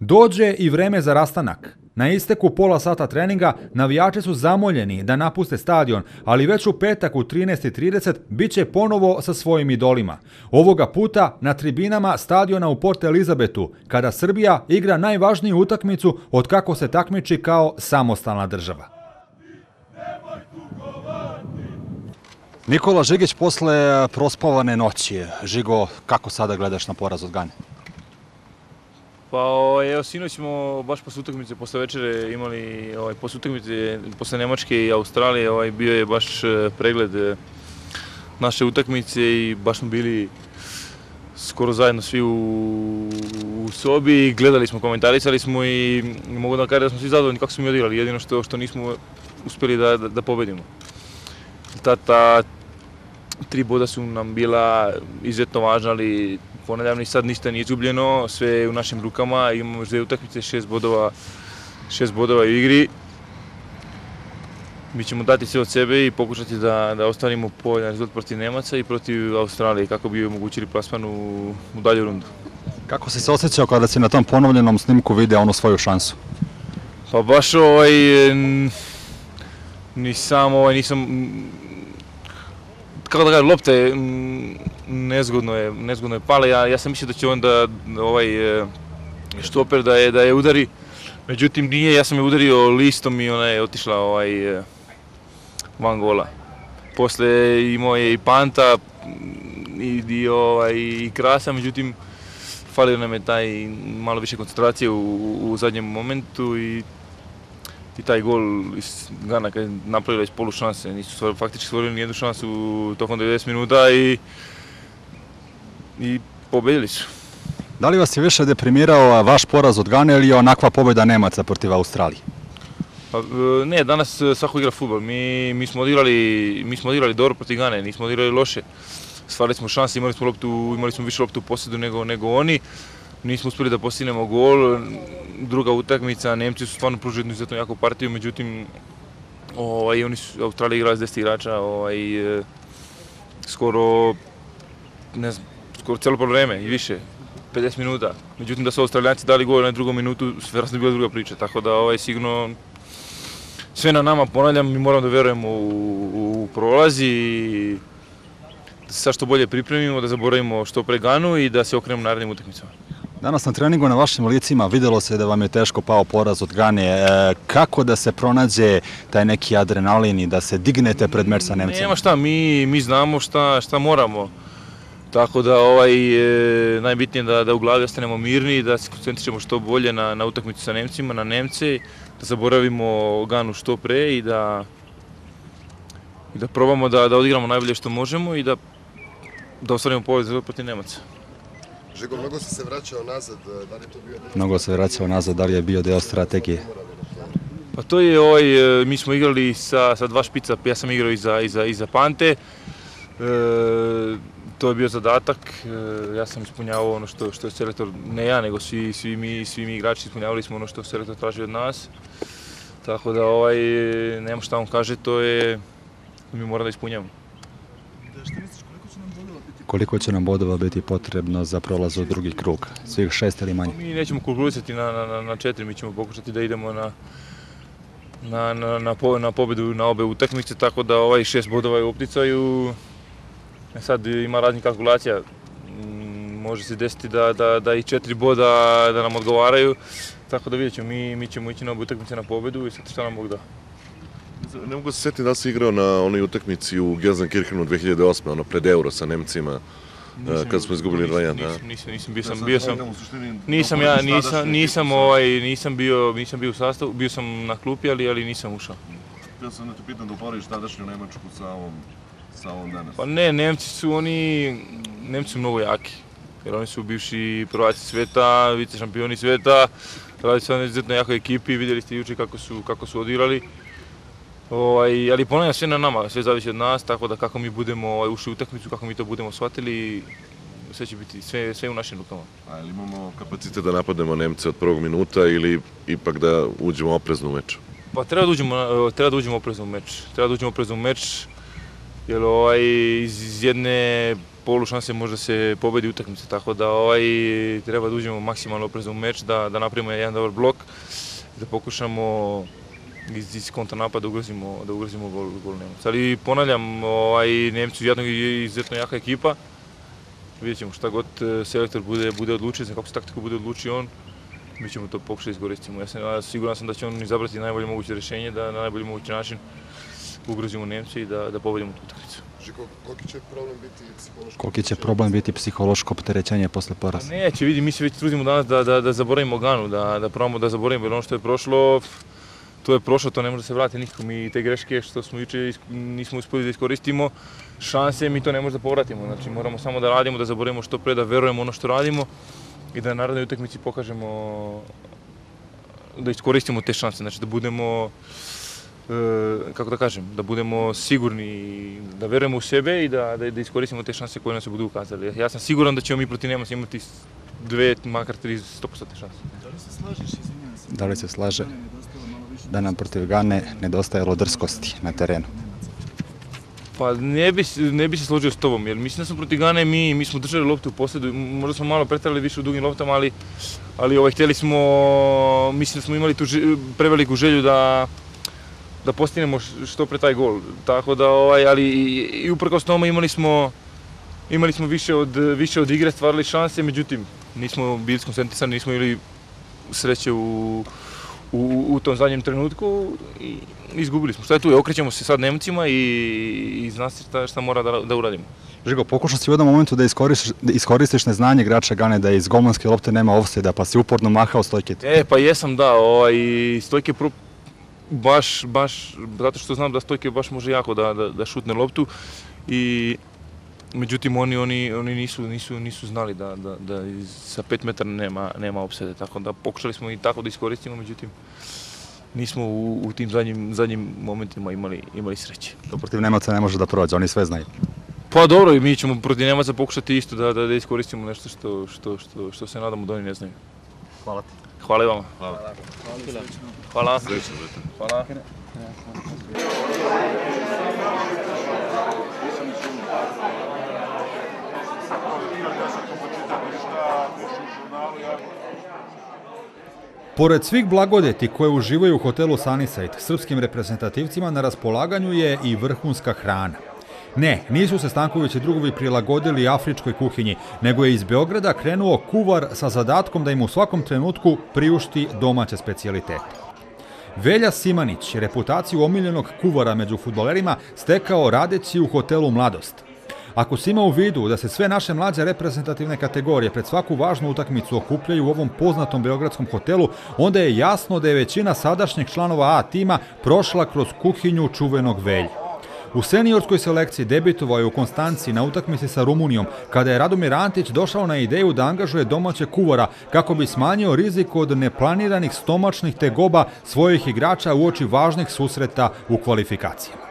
Dođe i vreme za rastanak. Na isteku pola sata treninga navijači su zamoljeni da napuste stadion, ali već u petak u 13.30 bit će ponovo sa svojim idolima. Ovoga puta na tribinama stadiona u Port Elizabetu, kada Srbija igra najvažniju utakmicu od kako se takmiči kao samostalna država. Nikola Žigić posle prospavane noći. Žigo, kako sada gledaš na poraz od Gane? Pa ovaj, evo, sinoć smo baš posle utakmice, posle večere imali, ovaj, posle utakmice, posle Nemačke i Australije, ovaj, bio je baš eh, pregled eh, naše utakmice i baš smo bili skoro zajedno svi u, u sobi, gledali smo, komentarisali smo i mogu da kažem da smo svi zadovoljni kako smo mi odigrali, jedino što, što nismo uspeli da, da, da pobedimo. Ta, ta tri boda su nam bila izuzetno važna, ali ponavljam, ni sad ništa nije izgubljeno, sve je u našim rukama, imamo još dve utakmice, šest bodova, šest bodova u igri. Mi ćemo dati sve od sebe i pokušati da, da ostvarimo povoljan rezultat protiv Nemaca i protiv Australije kako bi omogućili plasman u, u dalju rundu. Kako si se osjećao kada si na tom ponovljenom snimku video onu svoju šansu? Pa baš ovaj, n- nisam, ovaj, nisam, kako da kažem, lopta je mm, nezgodno je, nezgodno je pala. Ja, ja sam mislio da će onda ovaj e, štoper da je, da je udari. Međutim nije, ja sam je udario listom i ona je otišla ovaj, e, van gola. Posle imao je i Panta i, i, ovaj, i Krasa, međutim falio nam je taj malo više koncentracije u, u zadnjem momentu i i taj gol iz Gana kad je napravila iz polu šanse, nisu stvar, faktički stvorili nijednu šansu tokom 90 minuta i, i pobedili su. Da li vas je više deprimirao vaš poraz od Gane ili onakva pobjeda Nemaca protiv Australije? Pa, e, ne, danas e, svako igra futbol. Mi, mi, smo odigrali, mi smo odigrali dobro protiv Gane, nismo odigrali loše. Stvarili smo šanse, imali smo, loptu, imali smo više loptu u posjedu nego, nego oni. Nismo uspeli da postignemo gol. Druga utakmica, Nemci su stvarno pružili izuzetno jaku partiju, međutim ovaj, oni su, Australija igrala s 10 igrača, ovaj, e, skoro, ne znam, skoro celo vreme i više, 50 minuta. Međutim, da su Australijanci dali gol na drugom minutu, vjerojatno bi bila druga priča. Tako da, ovaj, sigurno, sve na nama, ponavljam, mi moramo da verujemo u, u prolaz i da se sad što bolje pripremimo, da zaboravimo što pre Ganu i da se okrenemo narednim utakmicama. Danas na treningu na vašim licima videlo se da vam je teško pao poraz od Gane. E, kako da se pronađe taj neki adrenalin i da se dignete pred meč sa Nemcima? Nema šta, mi, mi znamo šta, šta moramo. Tako da ovaj, e, najbitnije je da, da u glavi ostanemo mirni, da se koncentrišemo što bolje na, na utakmicu sa Nemcima, na Nemce, da zaboravimo Ganu što pre i da, i da probamo da, da odigramo najbolje što možemo i da, da ostvarimo pobjedu protiv Nemaca. Žigo, mnogo si se vraćao nazad, da li je to bio... Mnogo se vraćao nazad, da li je bio deo strategije? Pa to je ovaj, e, mi smo igrali sa, sa dva špica, ja sam igrao iza, iza, iza Pante. E, to je bio zadatak, e, ja sam ispunjavao ono što, što je selektor, ne ja, nego svi, svi, mi, svi mi igrači ispunjavali smo ono što selektor traži od nas. Tako da ovaj, nema šta on kaže, to je, mi moramo da ispunjavamo. Koliko će nam bodova biti potrebno za prolaz u drugi krug? Svih šest ili manje? Mi nećemo kalkulisati na, na, na, četiri, mi ćemo pokušati da idemo na, na, na, na, po, na pobedu na obe utakmice, tako da ovaj šest bodova je u. E sad ima raznih kalkulacija, Mm, može se desiti da, da, da i četiri boda da nam odgovaraju, tako da vidjet ćemo, mi, mi ćemo ići na obe utakmice na pobedu i sad šta nam Bog da. Ne mogu se setiti da si igrao na onoj utakmici u Gelsenkirchenu 2008. ono pred Euro sa Nemcima. Nisam kad smo izgubili nisam, 2-1, nisam, da? nisam, nisam, bio Da, sam, bio sam, nisam ja, nisam, nisam, ovaj, nisam bio, nisam bio u sastavu, bio sam na klupi, ali, ali nisam ušao. Htio sam da te pitam da uporediš tadašnju Nemačku sa ovom, sa ovom danas. Pa ne, Nemci su oni, Nemci su mnogo jaki. Jer oni su bivši prvaci sveta, vice šampioni sveta, radi se o izuzetno jakoj ekipi, vidjeli ste juče kako su, kako su odigrali. Ovaj, ali ponavljam sve na nama, sve zavisi od nas, tako da kako mi budemo ovaj, ušli u utakmicu, kako mi to budemo shvatili, sve će biti, sve, sve u našim rukama. A ili imamo kapacitet da napadnemo Nemce od prvog minuta ili ipak da uđemo oprezno u meč? Pa treba da uđemo, treba da uđemo oprezno u meč. Treba da uđemo oprezno u meč, jer ovaj, iz iz jedne polu šanse može se pobedi utakmica, tako da ovaj, treba da uđemo maksimalno oprezno u meč, da, da napravimo jedan dobar blok, da pokušamo iz, iz kontranapada da ugrozimo, da ugrozimo gol, gol Nemaca. Ali ponavljam, ovaj, Nemci su jedno izuzetno jaka ekipa, vidjet ćemo šta god e, selektor bude, bude odlučio, za kako se taktiku bude odlučio on, mi ćemo to pokušati iskoristiti. Ja sam, ja siguran sam da će on izabrati najbolje moguće rješenje, da na najbolji mogući način ugrozimo Nemce i da, da pobedimo tu utakmicu. Žiko, koliki će problem biti psihološko? Koliki će problem biti psihološko opterećenje posle Pa poraza? neće, vidi, mi se već trudimo danas da, da, da zaboravimo Ganu, da, da probamo da zaboravimo, jer ono što je prošlo, to je prošlo, to ne može da se vrati nikako. Mi te greške što smo juče is- nismo uspeli da iskoristimo, šanse mi to ne možemo da povratimo. Znači moramo samo da radimo, da zaboravimo što pre, da verujemo ono što radimo i da na narednoj utakmici pokažemo da iskoristimo te šanse, znači da budemo e, kako da kažem, da budemo sigurni, da verujemo u sebe i da, da, da iskoristimo te šanse koje nam se budu ukazali. Ja sam siguran da ćemo mi protiv Nemaca imati dve, makar tri 100% šanse. Da li se slaže da nam protiv Gane nedostajalo drskosti na terenu? Pa ne bi, ne bi se složio s tobom, jer mislim da smo protiv Gane, mi, mi smo držali loptu u posledu, možda smo malo pretrali više u dugim loptama, ali, ali ovaj, htjeli smo, mislim da smo imali tu že- preveliku želju da, da postignemo što pre taj gol. Tako da, ovaj, ali i, i uprkos tome imali smo, imali smo više od, više od igre, stvarali šanse, međutim, nismo bili skoncentrisani, nismo imali sreće u, u, u tom zadnjem trenutku i izgubili smo. Šta je tu? Okrećemo se sad Nemcima i, i zna se šta, šta mora da, da uradimo. Žigo, pokušao si u jednom momentu da iskoristiš, da iskoristiš neznanje igrača Gane da iz golmanske lopte nema offside pa si uporno mahao stojke. E, pa jesam, da, ovaj, Stojke pro, baš, baš, zato što znam da Stojke baš može jako da, da, da šutne loptu i međutim oni, oni, oni nisu, nisu, nisu znali da, da, da sa 5 metara nema, nema opsede, tako da pokušali smo i tako da iskoristimo, međutim nismo u, u tim zadnjim, zadnjim momentima imali, imali sreće. To protiv Nemaca ne može da prođe, oni sve znaju. Pa dobro, i mi ćemo protiv Nemaca pokušati isto da, da, da iskoristimo nešto što, što, što, što se nadamo da oni ne znaju. Hvala ti. Hvala i vama. Hvala. Hvala. Srećno, brate. Hvala. Pored svih blagodeti koje uživaju u hotelu Sunnyside, srpskim reprezentativcima na raspolaganju je i vrhunska hrana. Ne, nisu se Stanković i drugovi prilagodili afričkoj kuhinji, nego je iz Beograda krenuo kuvar sa zadatkom da im u svakom trenutku priušti domaće specijalitete. Velja Simanić reputaciju omiljenog kuvara među futbolerima stekao radeći u hotelu Mladost. Ako si ima u vidu da se sve naše mlađe reprezentativne kategorije pred svaku važnu utakmicu okupljaju u ovom poznatom beogradskom hotelu, onda je jasno da je većina sadašnjeg članova A tima prošla kroz kuhinju čuvenog Velja. U seniorskoj selekciji debitovao je u Konstanci na utakmici sa Rumunijom, kada je Radomir Antić došao na ideju da angažuje domaće kuvara kako bi smanjio rizik od neplaniranih stomačnih tegoba svojih igrača u oči važnih susreta u kvalifikacijama.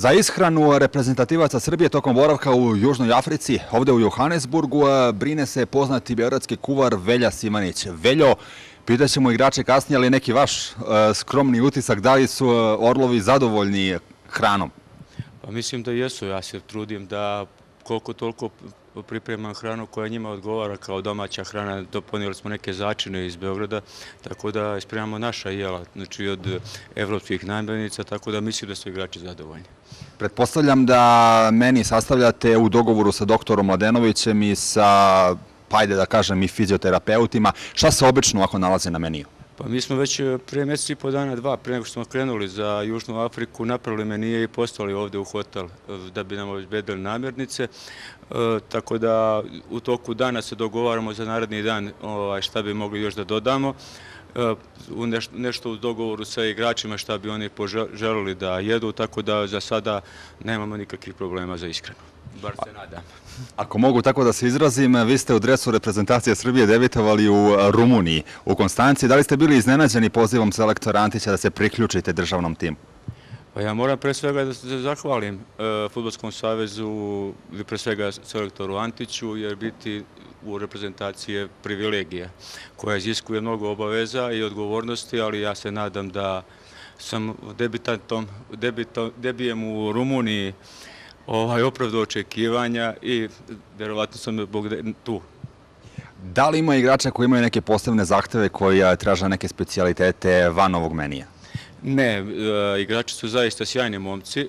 Za ishranu reprezentativaca Srbije tokom boravka u Južnoj Africi, ovde u Johannesburgu, brine se poznati beogradski kuvar Velja Simanić. Veljo, pitaćemo igrače kasnije, ali neki vaš skromni utisak, da li su Orlovi zadovoljni hranom? Pa mislim da jesu, ja se trudim da koliko toliko pripremam hranu koja njima odgovara kao domaća hrana. Doponili smo neke začine iz Beograda, tako da spremamo naša jela, znači od evropskih namirnica, tako da mislim da su igrači zadovoljni. Pretpostavljam da meni sastavljate u dogovoru sa doktorom Mladenovićem i sa, pa ajde da kažem, i fizioterapeutima. Šta se obično ovako nalazi na meniju? Pa mi smo već e, pre mjesec i po dana, dva, pre nego što smo krenuli za Južnu Afriku, napravili menije i postali ovde u hotel e, da bi nam obezbedili namirnice. E, tako da u toku dana se dogovaramo za naredni dan ovaj, šta bi mogli još da dodamo. E, nešto u dogovoru sa igračima šta bi oni poželili da jedu, tako da za sada nemamo nikakvih problema za ishranu. Bar se nadam. Ako mogu tako da se izrazim, vi ste u dresu reprezentacije Srbije debitovali u Rumuniji, u Konstanciji. Da li ste bili iznenađeni pozivom selektora Antića da se priključite državnom timu? Pa ja moram pre svega da se zahvalim e, Futbolskom savezu i pre svega selektoru Antiću, jer biti u reprezentaciji je privilegija koja iziskuje mnogo obaveza i odgovornosti, ali ja se nadam da sam debitantom, debitom, debijem u Rumuniji ovaj, opravdu očekivanja i verovatno sam Bog tu. Da li ima igrača koji imaju neke posebne zahteve koji traža neke specialitete van ovog menija? Ne, e, igrači su zaista sjajni momci. E,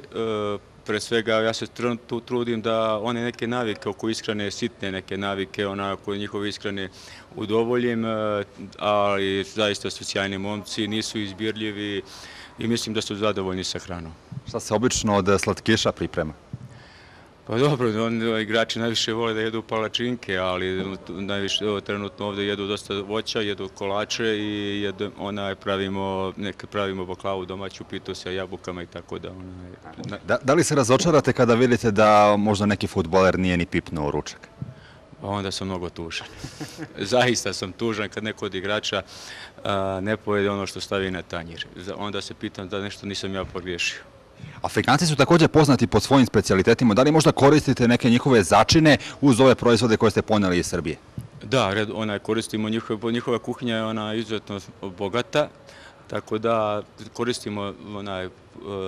pre svega ja se tu trudim da one neke navike oko ishrane, sitne neke navike, onako njihove ishrane udovoljim, e, ali zaista su sjajni momci, nisu izbirljivi i mislim da su zadovoljni sa hranom. Šta se obično od slatkiša priprema? Pa dobro, on, igrači najviše vole da jedu palačinke, ali najviše trenutno ovde jedu dosta voća, jedu kolače i jedu, onaj, pravimo, nekad pravimo baklavu domaću, pitu sa jabukama i tako da. Onaj, da, da li se razočarate kada vidite da možda neki futboler nije ni pipnuo ručak? Pa onda sam mnogo tužan. <laughs> Zaista sam tužan kad neko od igrača a, ne pojede ono što stavi na tanjir. Onda se pitam da nešto nisam ja pogriješio. Afrikanci su takođe poznati po svojim specijalitetima. Da li možda koristite neke njihove začine uz ove proizvode koje ste poneli iz Srbije? Da, red, onaj, koristimo njihova, njihova kuhinja je ona izuzetno bogata, tako da koristimo onaj,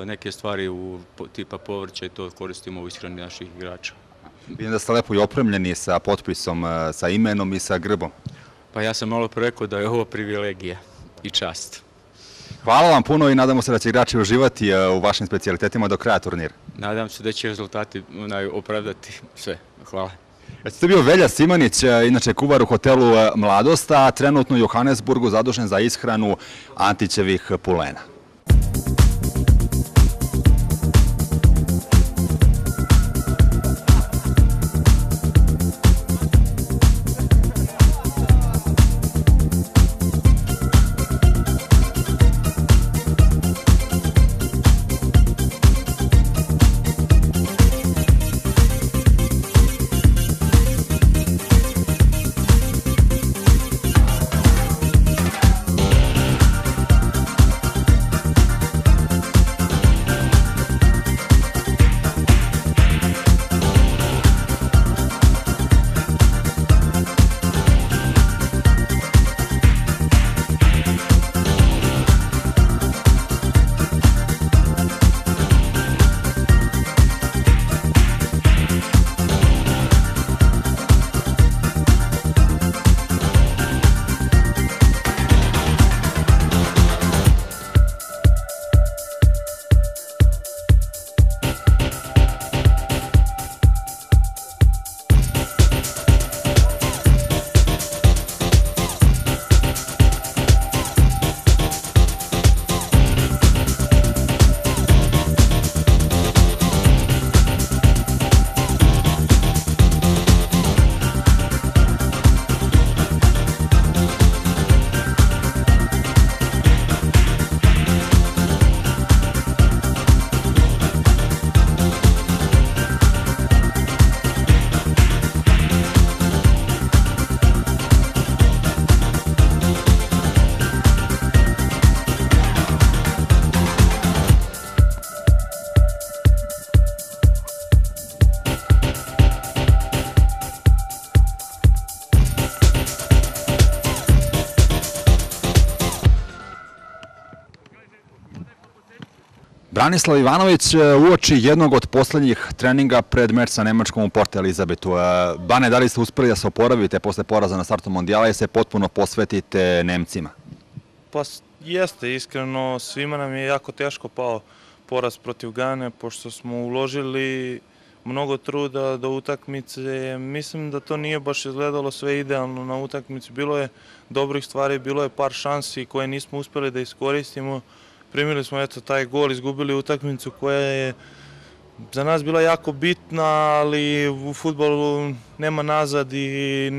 neke stvari u tipa povrća i to koristimo u ishrani naših igrača. Vidim da ste lepo i opremljeni sa potpisom, sa imenom i sa grbom. Pa ja sam malo rekao da je ovo privilegija i čast. Hvala vam puno i nadamo se da će igrači uživati e, u vašim specijalitetima do kraja turnira. Nadam se da će rezultati opravdati sve. Hvala. Jeste bio Velja Simanić, e, inače kuvar u hotelu e, Mladost, a trenutno u Johannesburgu zadužen za ishranu Antićevih pulena. Branislav Ivanović e, uoči jednog od poslednjih treninga pred meč sa Nemačkom u Porte Elizabetu. E, Bane, da li ste uspeli da se oporavite posle poraza na startu mondijala i se potpuno posvetite Nemcima? Pa jeste, iskreno svima nam je jako teško pao poraz protiv Gane, pošto smo uložili mnogo truda do utakmice. Mislim da to nije baš izgledalo sve idealno na utakmici. Bilo je dobrih stvari, bilo je par šansi koje nismo uspeli da iskoristimo primili smo eto taj gol, izgubili utakmicu koja je za nas bila jako bitna, ali u futbolu nema nazad i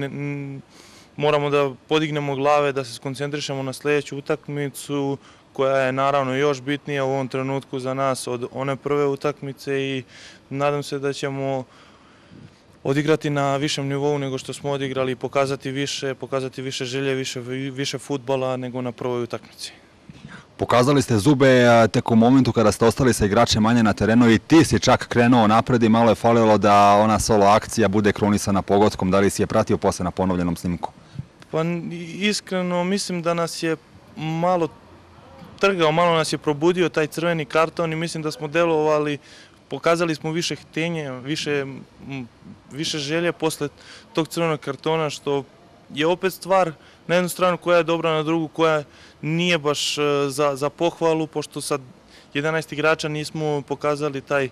moramo da podignemo glave, da se skoncentrišemo na sledeću utakmicu koja je naravno još bitnija u ovom trenutku za nas od one prve utakmice i nadam se da ćemo odigrati na višem nivou nego što smo odigrali, pokazati više, pokazati više želje, više, više futbala nego na prvoj utakmici. Pokazali ste zube tek u momentu kada ste ostali sa igračem manje na terenu i ti si čak krenuo napred i malo je falilo da ona solo akcija bude krunisana pogodkom. Da li si je pratio posle na ponovljenom snimku? Pa iskreno mislim da nas je malo trgao, malo nas je probudio taj crveni karton i mislim da smo delovali, pokazali smo više htenje, više, više želje posle tog crvenog kartona što je opet stvar na jednu stranu koja je dobra, na drugu koja nije baš e, za, za pohvalu, pošto sad 11 igrača nismo pokazali taj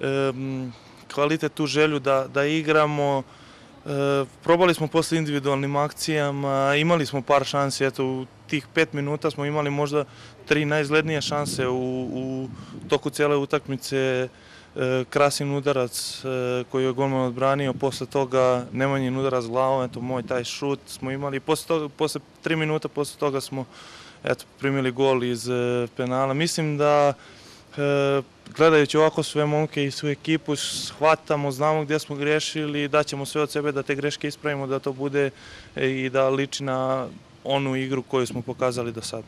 em, kvalitet, tu želju da, da igramo. E, probali smo posle individualnim akcijama, imali smo par šansi, eto u tih pet minuta smo imali možda tri najizglednije šanse u, u toku cele utakmice. E, Krasin udarac e, koji je golman odbranio, posle toga Nemanjin udarac glavom, eto moj taj šut smo imali. Posle, posle tri minuta posle toga smo eto, primili gol iz e, penala. Mislim da e, gledajući ovako sve momke i svu ekipu, shvatamo, znamo gdje smo grešili, daćemo sve od sebe da te greške ispravimo, da to bude e, i da liči na onu igru koju smo pokazali do sada.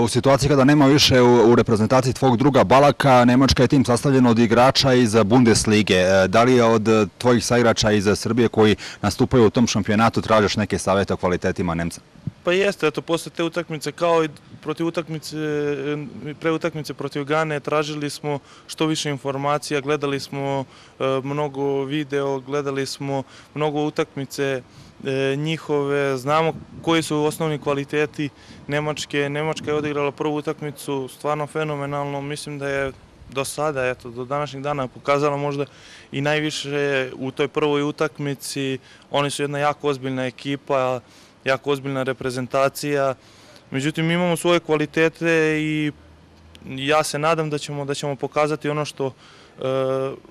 U situaciji kada nema više u, reprezentaciji tvog druga Balaka, Nemačka je tim sastavljen od igrača iz Bundeslige. Da li je od tvojih saigrača iz Srbije koji nastupaju u tom šampionatu tražiš neke savete o kvalitetima Nemca? Pa jeste, eto, posle te utakmice, kao i protiv utakmice, e, pre utakmice protiv Gane, tražili smo što više informacija, gledali smo e, mnogo video, gledali smo mnogo utakmice e, njihove, znamo koji su osnovni kvaliteti Nemačke. Nemačka je odigrala prvu utakmicu stvarno fenomenalno, mislim da je do sada, eto, do današnjeg dana pokazala možda i najviše u toj prvoj utakmici. Oni su jedna jako ozbiljna ekipa, jako ozbiljna reprezentacija. Međutim, imamo svoje kvalitete i ja se nadam da ćemo da ćemo pokazati ono što e,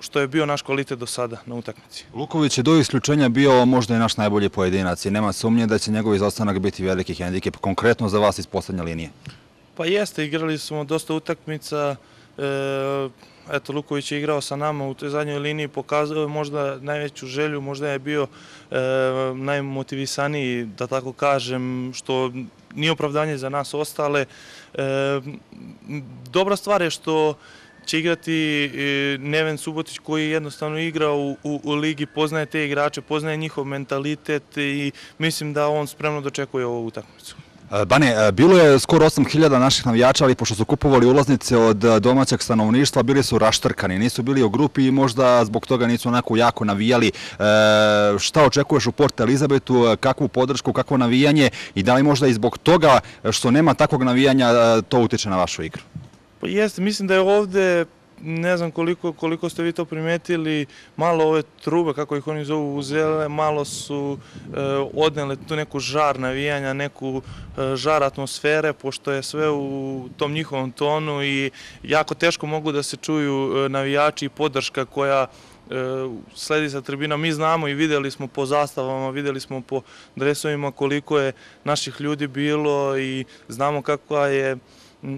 što je bio naš kvalitet do sada na utakmici. Luković je do isključenja bio možda i naš najbolji pojedinac i nema sumnje da će njegov izostanak biti veliki hendikep, konkretno za vas iz poslednje linije. Pa jeste, igrali smo dosta utakmica. E, eto, Luković je igrao sa nama u toj zadnjoj liniji, pokazao je možda najveću želju, možda je bio e, najmotivisaniji, da tako kažem, što nije opravdanje za nas ostale. E, dobra stvar je što će igrati e, Neven Subotić koji jednostavno igra u, u, u ligi, poznaje te igrače, poznaje njihov mentalitet i mislim da on spremno dočekuje ovu utakmicu. E, Bane, e, bilo je skoro 8000 naših navijača, ali pošto su kupovali ulaznice od e, domaćeg stanovništva, bili su raštrkani, nisu bili u grupi i možda zbog toga nisu onako jako navijali. Šta očekuješ u Port Elizabetu, kakvu podršku, kakvo navijanje i da li možda i zbog toga što nema takvog navijanja to utiče na vašu igru? Pa jeste, mislim da je ovde, ne znam koliko, koliko ste vi to primetili, malo ove trube, kako ih oni zovu, uzele, malo su e, odnele tu neku žar navijanja, neku e, žar atmosfere, pošto je sve u tom njihovom tonu i jako teško mogu da se čuju e, navijači i podrška koja e, sledi sa tribina. Mi znamo i videli smo po zastavama, videli smo po dresovima koliko je naših ljudi bilo i znamo kakva je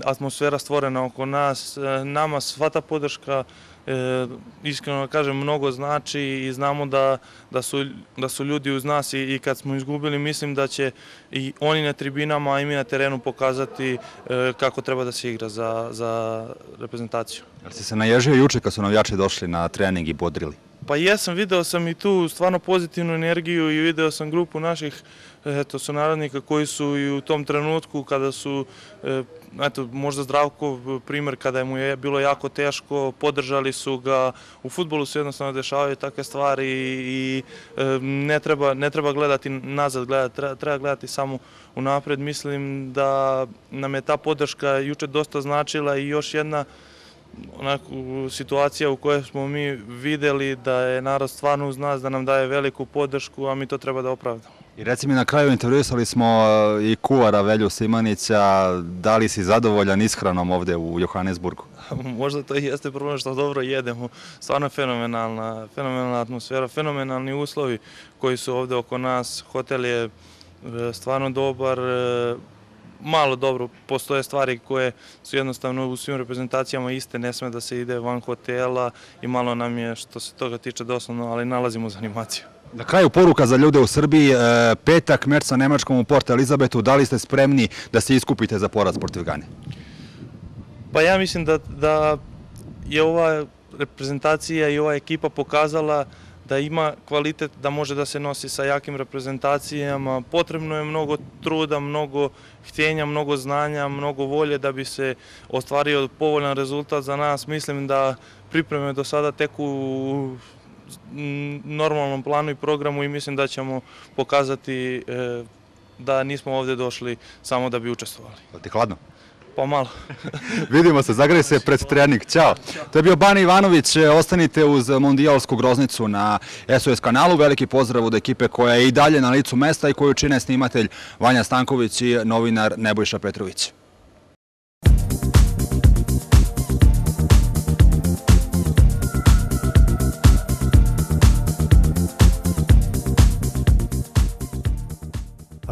atmosfera stvorena oko nas. E, Nama sva ta podrška e, iskreno da kažem, mnogo znači i znamo da, da, su, da su ljudi uz nas i, i kad smo izgubili, mislim da će i oni na tribinama, a i mi na terenu pokazati e, kako treba da se igra za, za reprezentaciju. Jel si se naježio juče kad su navijači došli na trening i bodrili? Pa jesam, video sam i tu stvarno pozitivnu energiju i video sam grupu naših eto, sunarodnika koji su i u tom trenutku kada su, e, eto, možda Zdravkov primer kada mu je bilo jako teško, podržali su ga, u futbolu se jednostavno dešavaju takve stvari i e, ne treba, ne treba gledati nazad, gledati, treba, treba gledati samo unapred. Mislim da nam je ta podrška juče dosta značila i još jedna onako, situacija u kojoj smo mi videli da je narod stvarno uz nas, da nam daje veliku podršku, a mi to treba da opravdamo. I reci mi na kraju intervjuisali smo e, i kuvara Velju Simanića, da li si zadovoljan ishranom ovde u Johannesburgu? <laughs> Možda to i jeste problem što dobro jedemo. Stvarno fenomenalna, fenomenalna atmosfera, fenomenalni uslovi koji su ovde oko nas. Hotel je e, stvarno dobar, e, malo dobro, postoje stvari koje su jednostavno u svim reprezentacijama iste, ne sme da se ide van hotela i malo nam je što se toga tiče doslovno, ali nalazimo za animaciju. Na kraju poruka za ljude u Srbiji, e, petak meč sa Nemačkom u Port Elizabetu, da li ste spremni da se iskupite za poraz protiv Gane? Pa ja mislim da, da je ova reprezentacija i ova ekipa pokazala da ima kvalitet da može da se nosi sa jakim reprezentacijama. Potrebno je mnogo truda, mnogo htjenja, mnogo znanja, mnogo volje da bi se ostvario povoljan rezultat za nas. Mislim da pripreme do sada teku normalnom planu i programu i mislim da ćemo pokazati e, da nismo ovde došli samo da bi učestvovali. Je ti hladno? Pa malo. <laughs> Vidimo se, zagrej se pred trening. Ćao. To je bio Bani Ivanović, ostanite uz mondijalsku groznicu na SOS kanalu. Veliki pozdrav od ekipe koja je i dalje na licu mesta i koju čine snimatelj Vanja Stanković i novinar Nebojša Petrović.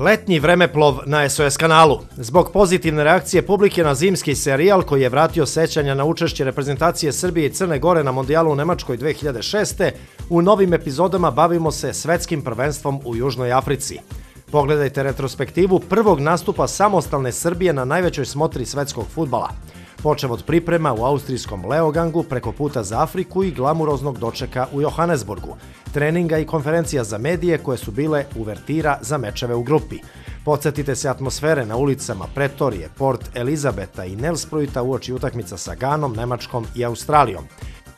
Letnji vremeplov na SOS kanalu. Zbog pozitivne reakcije publike na zimski serijal koji je vratio sećanja na učešće reprezentacije Srbije i Crne Gore na mondijalu u Nemačkoj 2006. u novim epizodama bavimo se svetskim prvenstvom u Južnoj Africi. Pogledajte retrospektivu prvog nastupa samostalne Srbije na najvećoj smotri svetskog futbala. Počev od priprema u austrijskom Leogangu preko puta za Afriku i glamuroznog dočeka u Johannesburgu, treninga i konferencija za medije koje su bile uvertira za mečeve u grupi. Podsjetite se atmosfere na ulicama Pretorije, Port Elizabeta i Nelsproita uoči utakmica sa Ganom, Nemačkom i Australijom.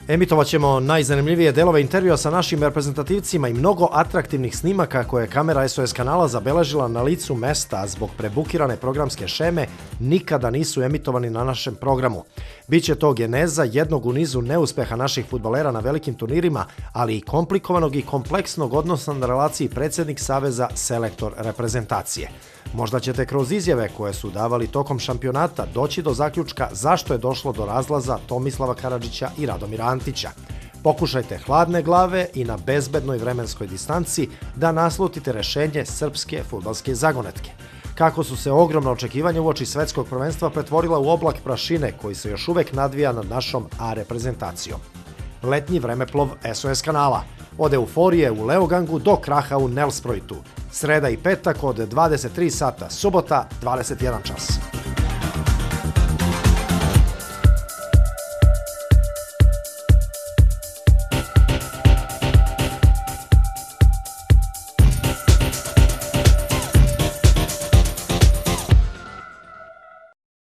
Emitovat ćemo najzanimljivije delove intervjua sa našim reprezentativcima i mnogo atraktivnih snimaka koje je kamera SOS kanala zabeležila na licu mesta, zbog prebukirane programske šeme nikada nisu emitovani na našem programu. Biće to geneza jednog u nizu neuspeha naših futbolera na velikim turnirima, ali i komplikovanog i kompleksnog odnosa na relaciji predsednik Saveza selektor reprezentacije. Možda ćete kroz izjave koje su davali tokom šampionata doći do zaključka zašto je došlo do razlaza Tomislava Karadžića i Radomira Antića. Pokušajte hladne glave i na bezbednoj vremenskoj distanci da naslutite rešenje srpske futbalske zagonetke. Kako su se ogromna očekivanja uoči svetskog prvenstva pretvorila u oblak prašine koji se još uvek nadvija nad našom A reprezentacijom. Letnji vremeplov SOS kanala. Od euforije u Leogangu do kraha u Nelsproitu. Sreda i petak od 23 sata, subota 21 čas.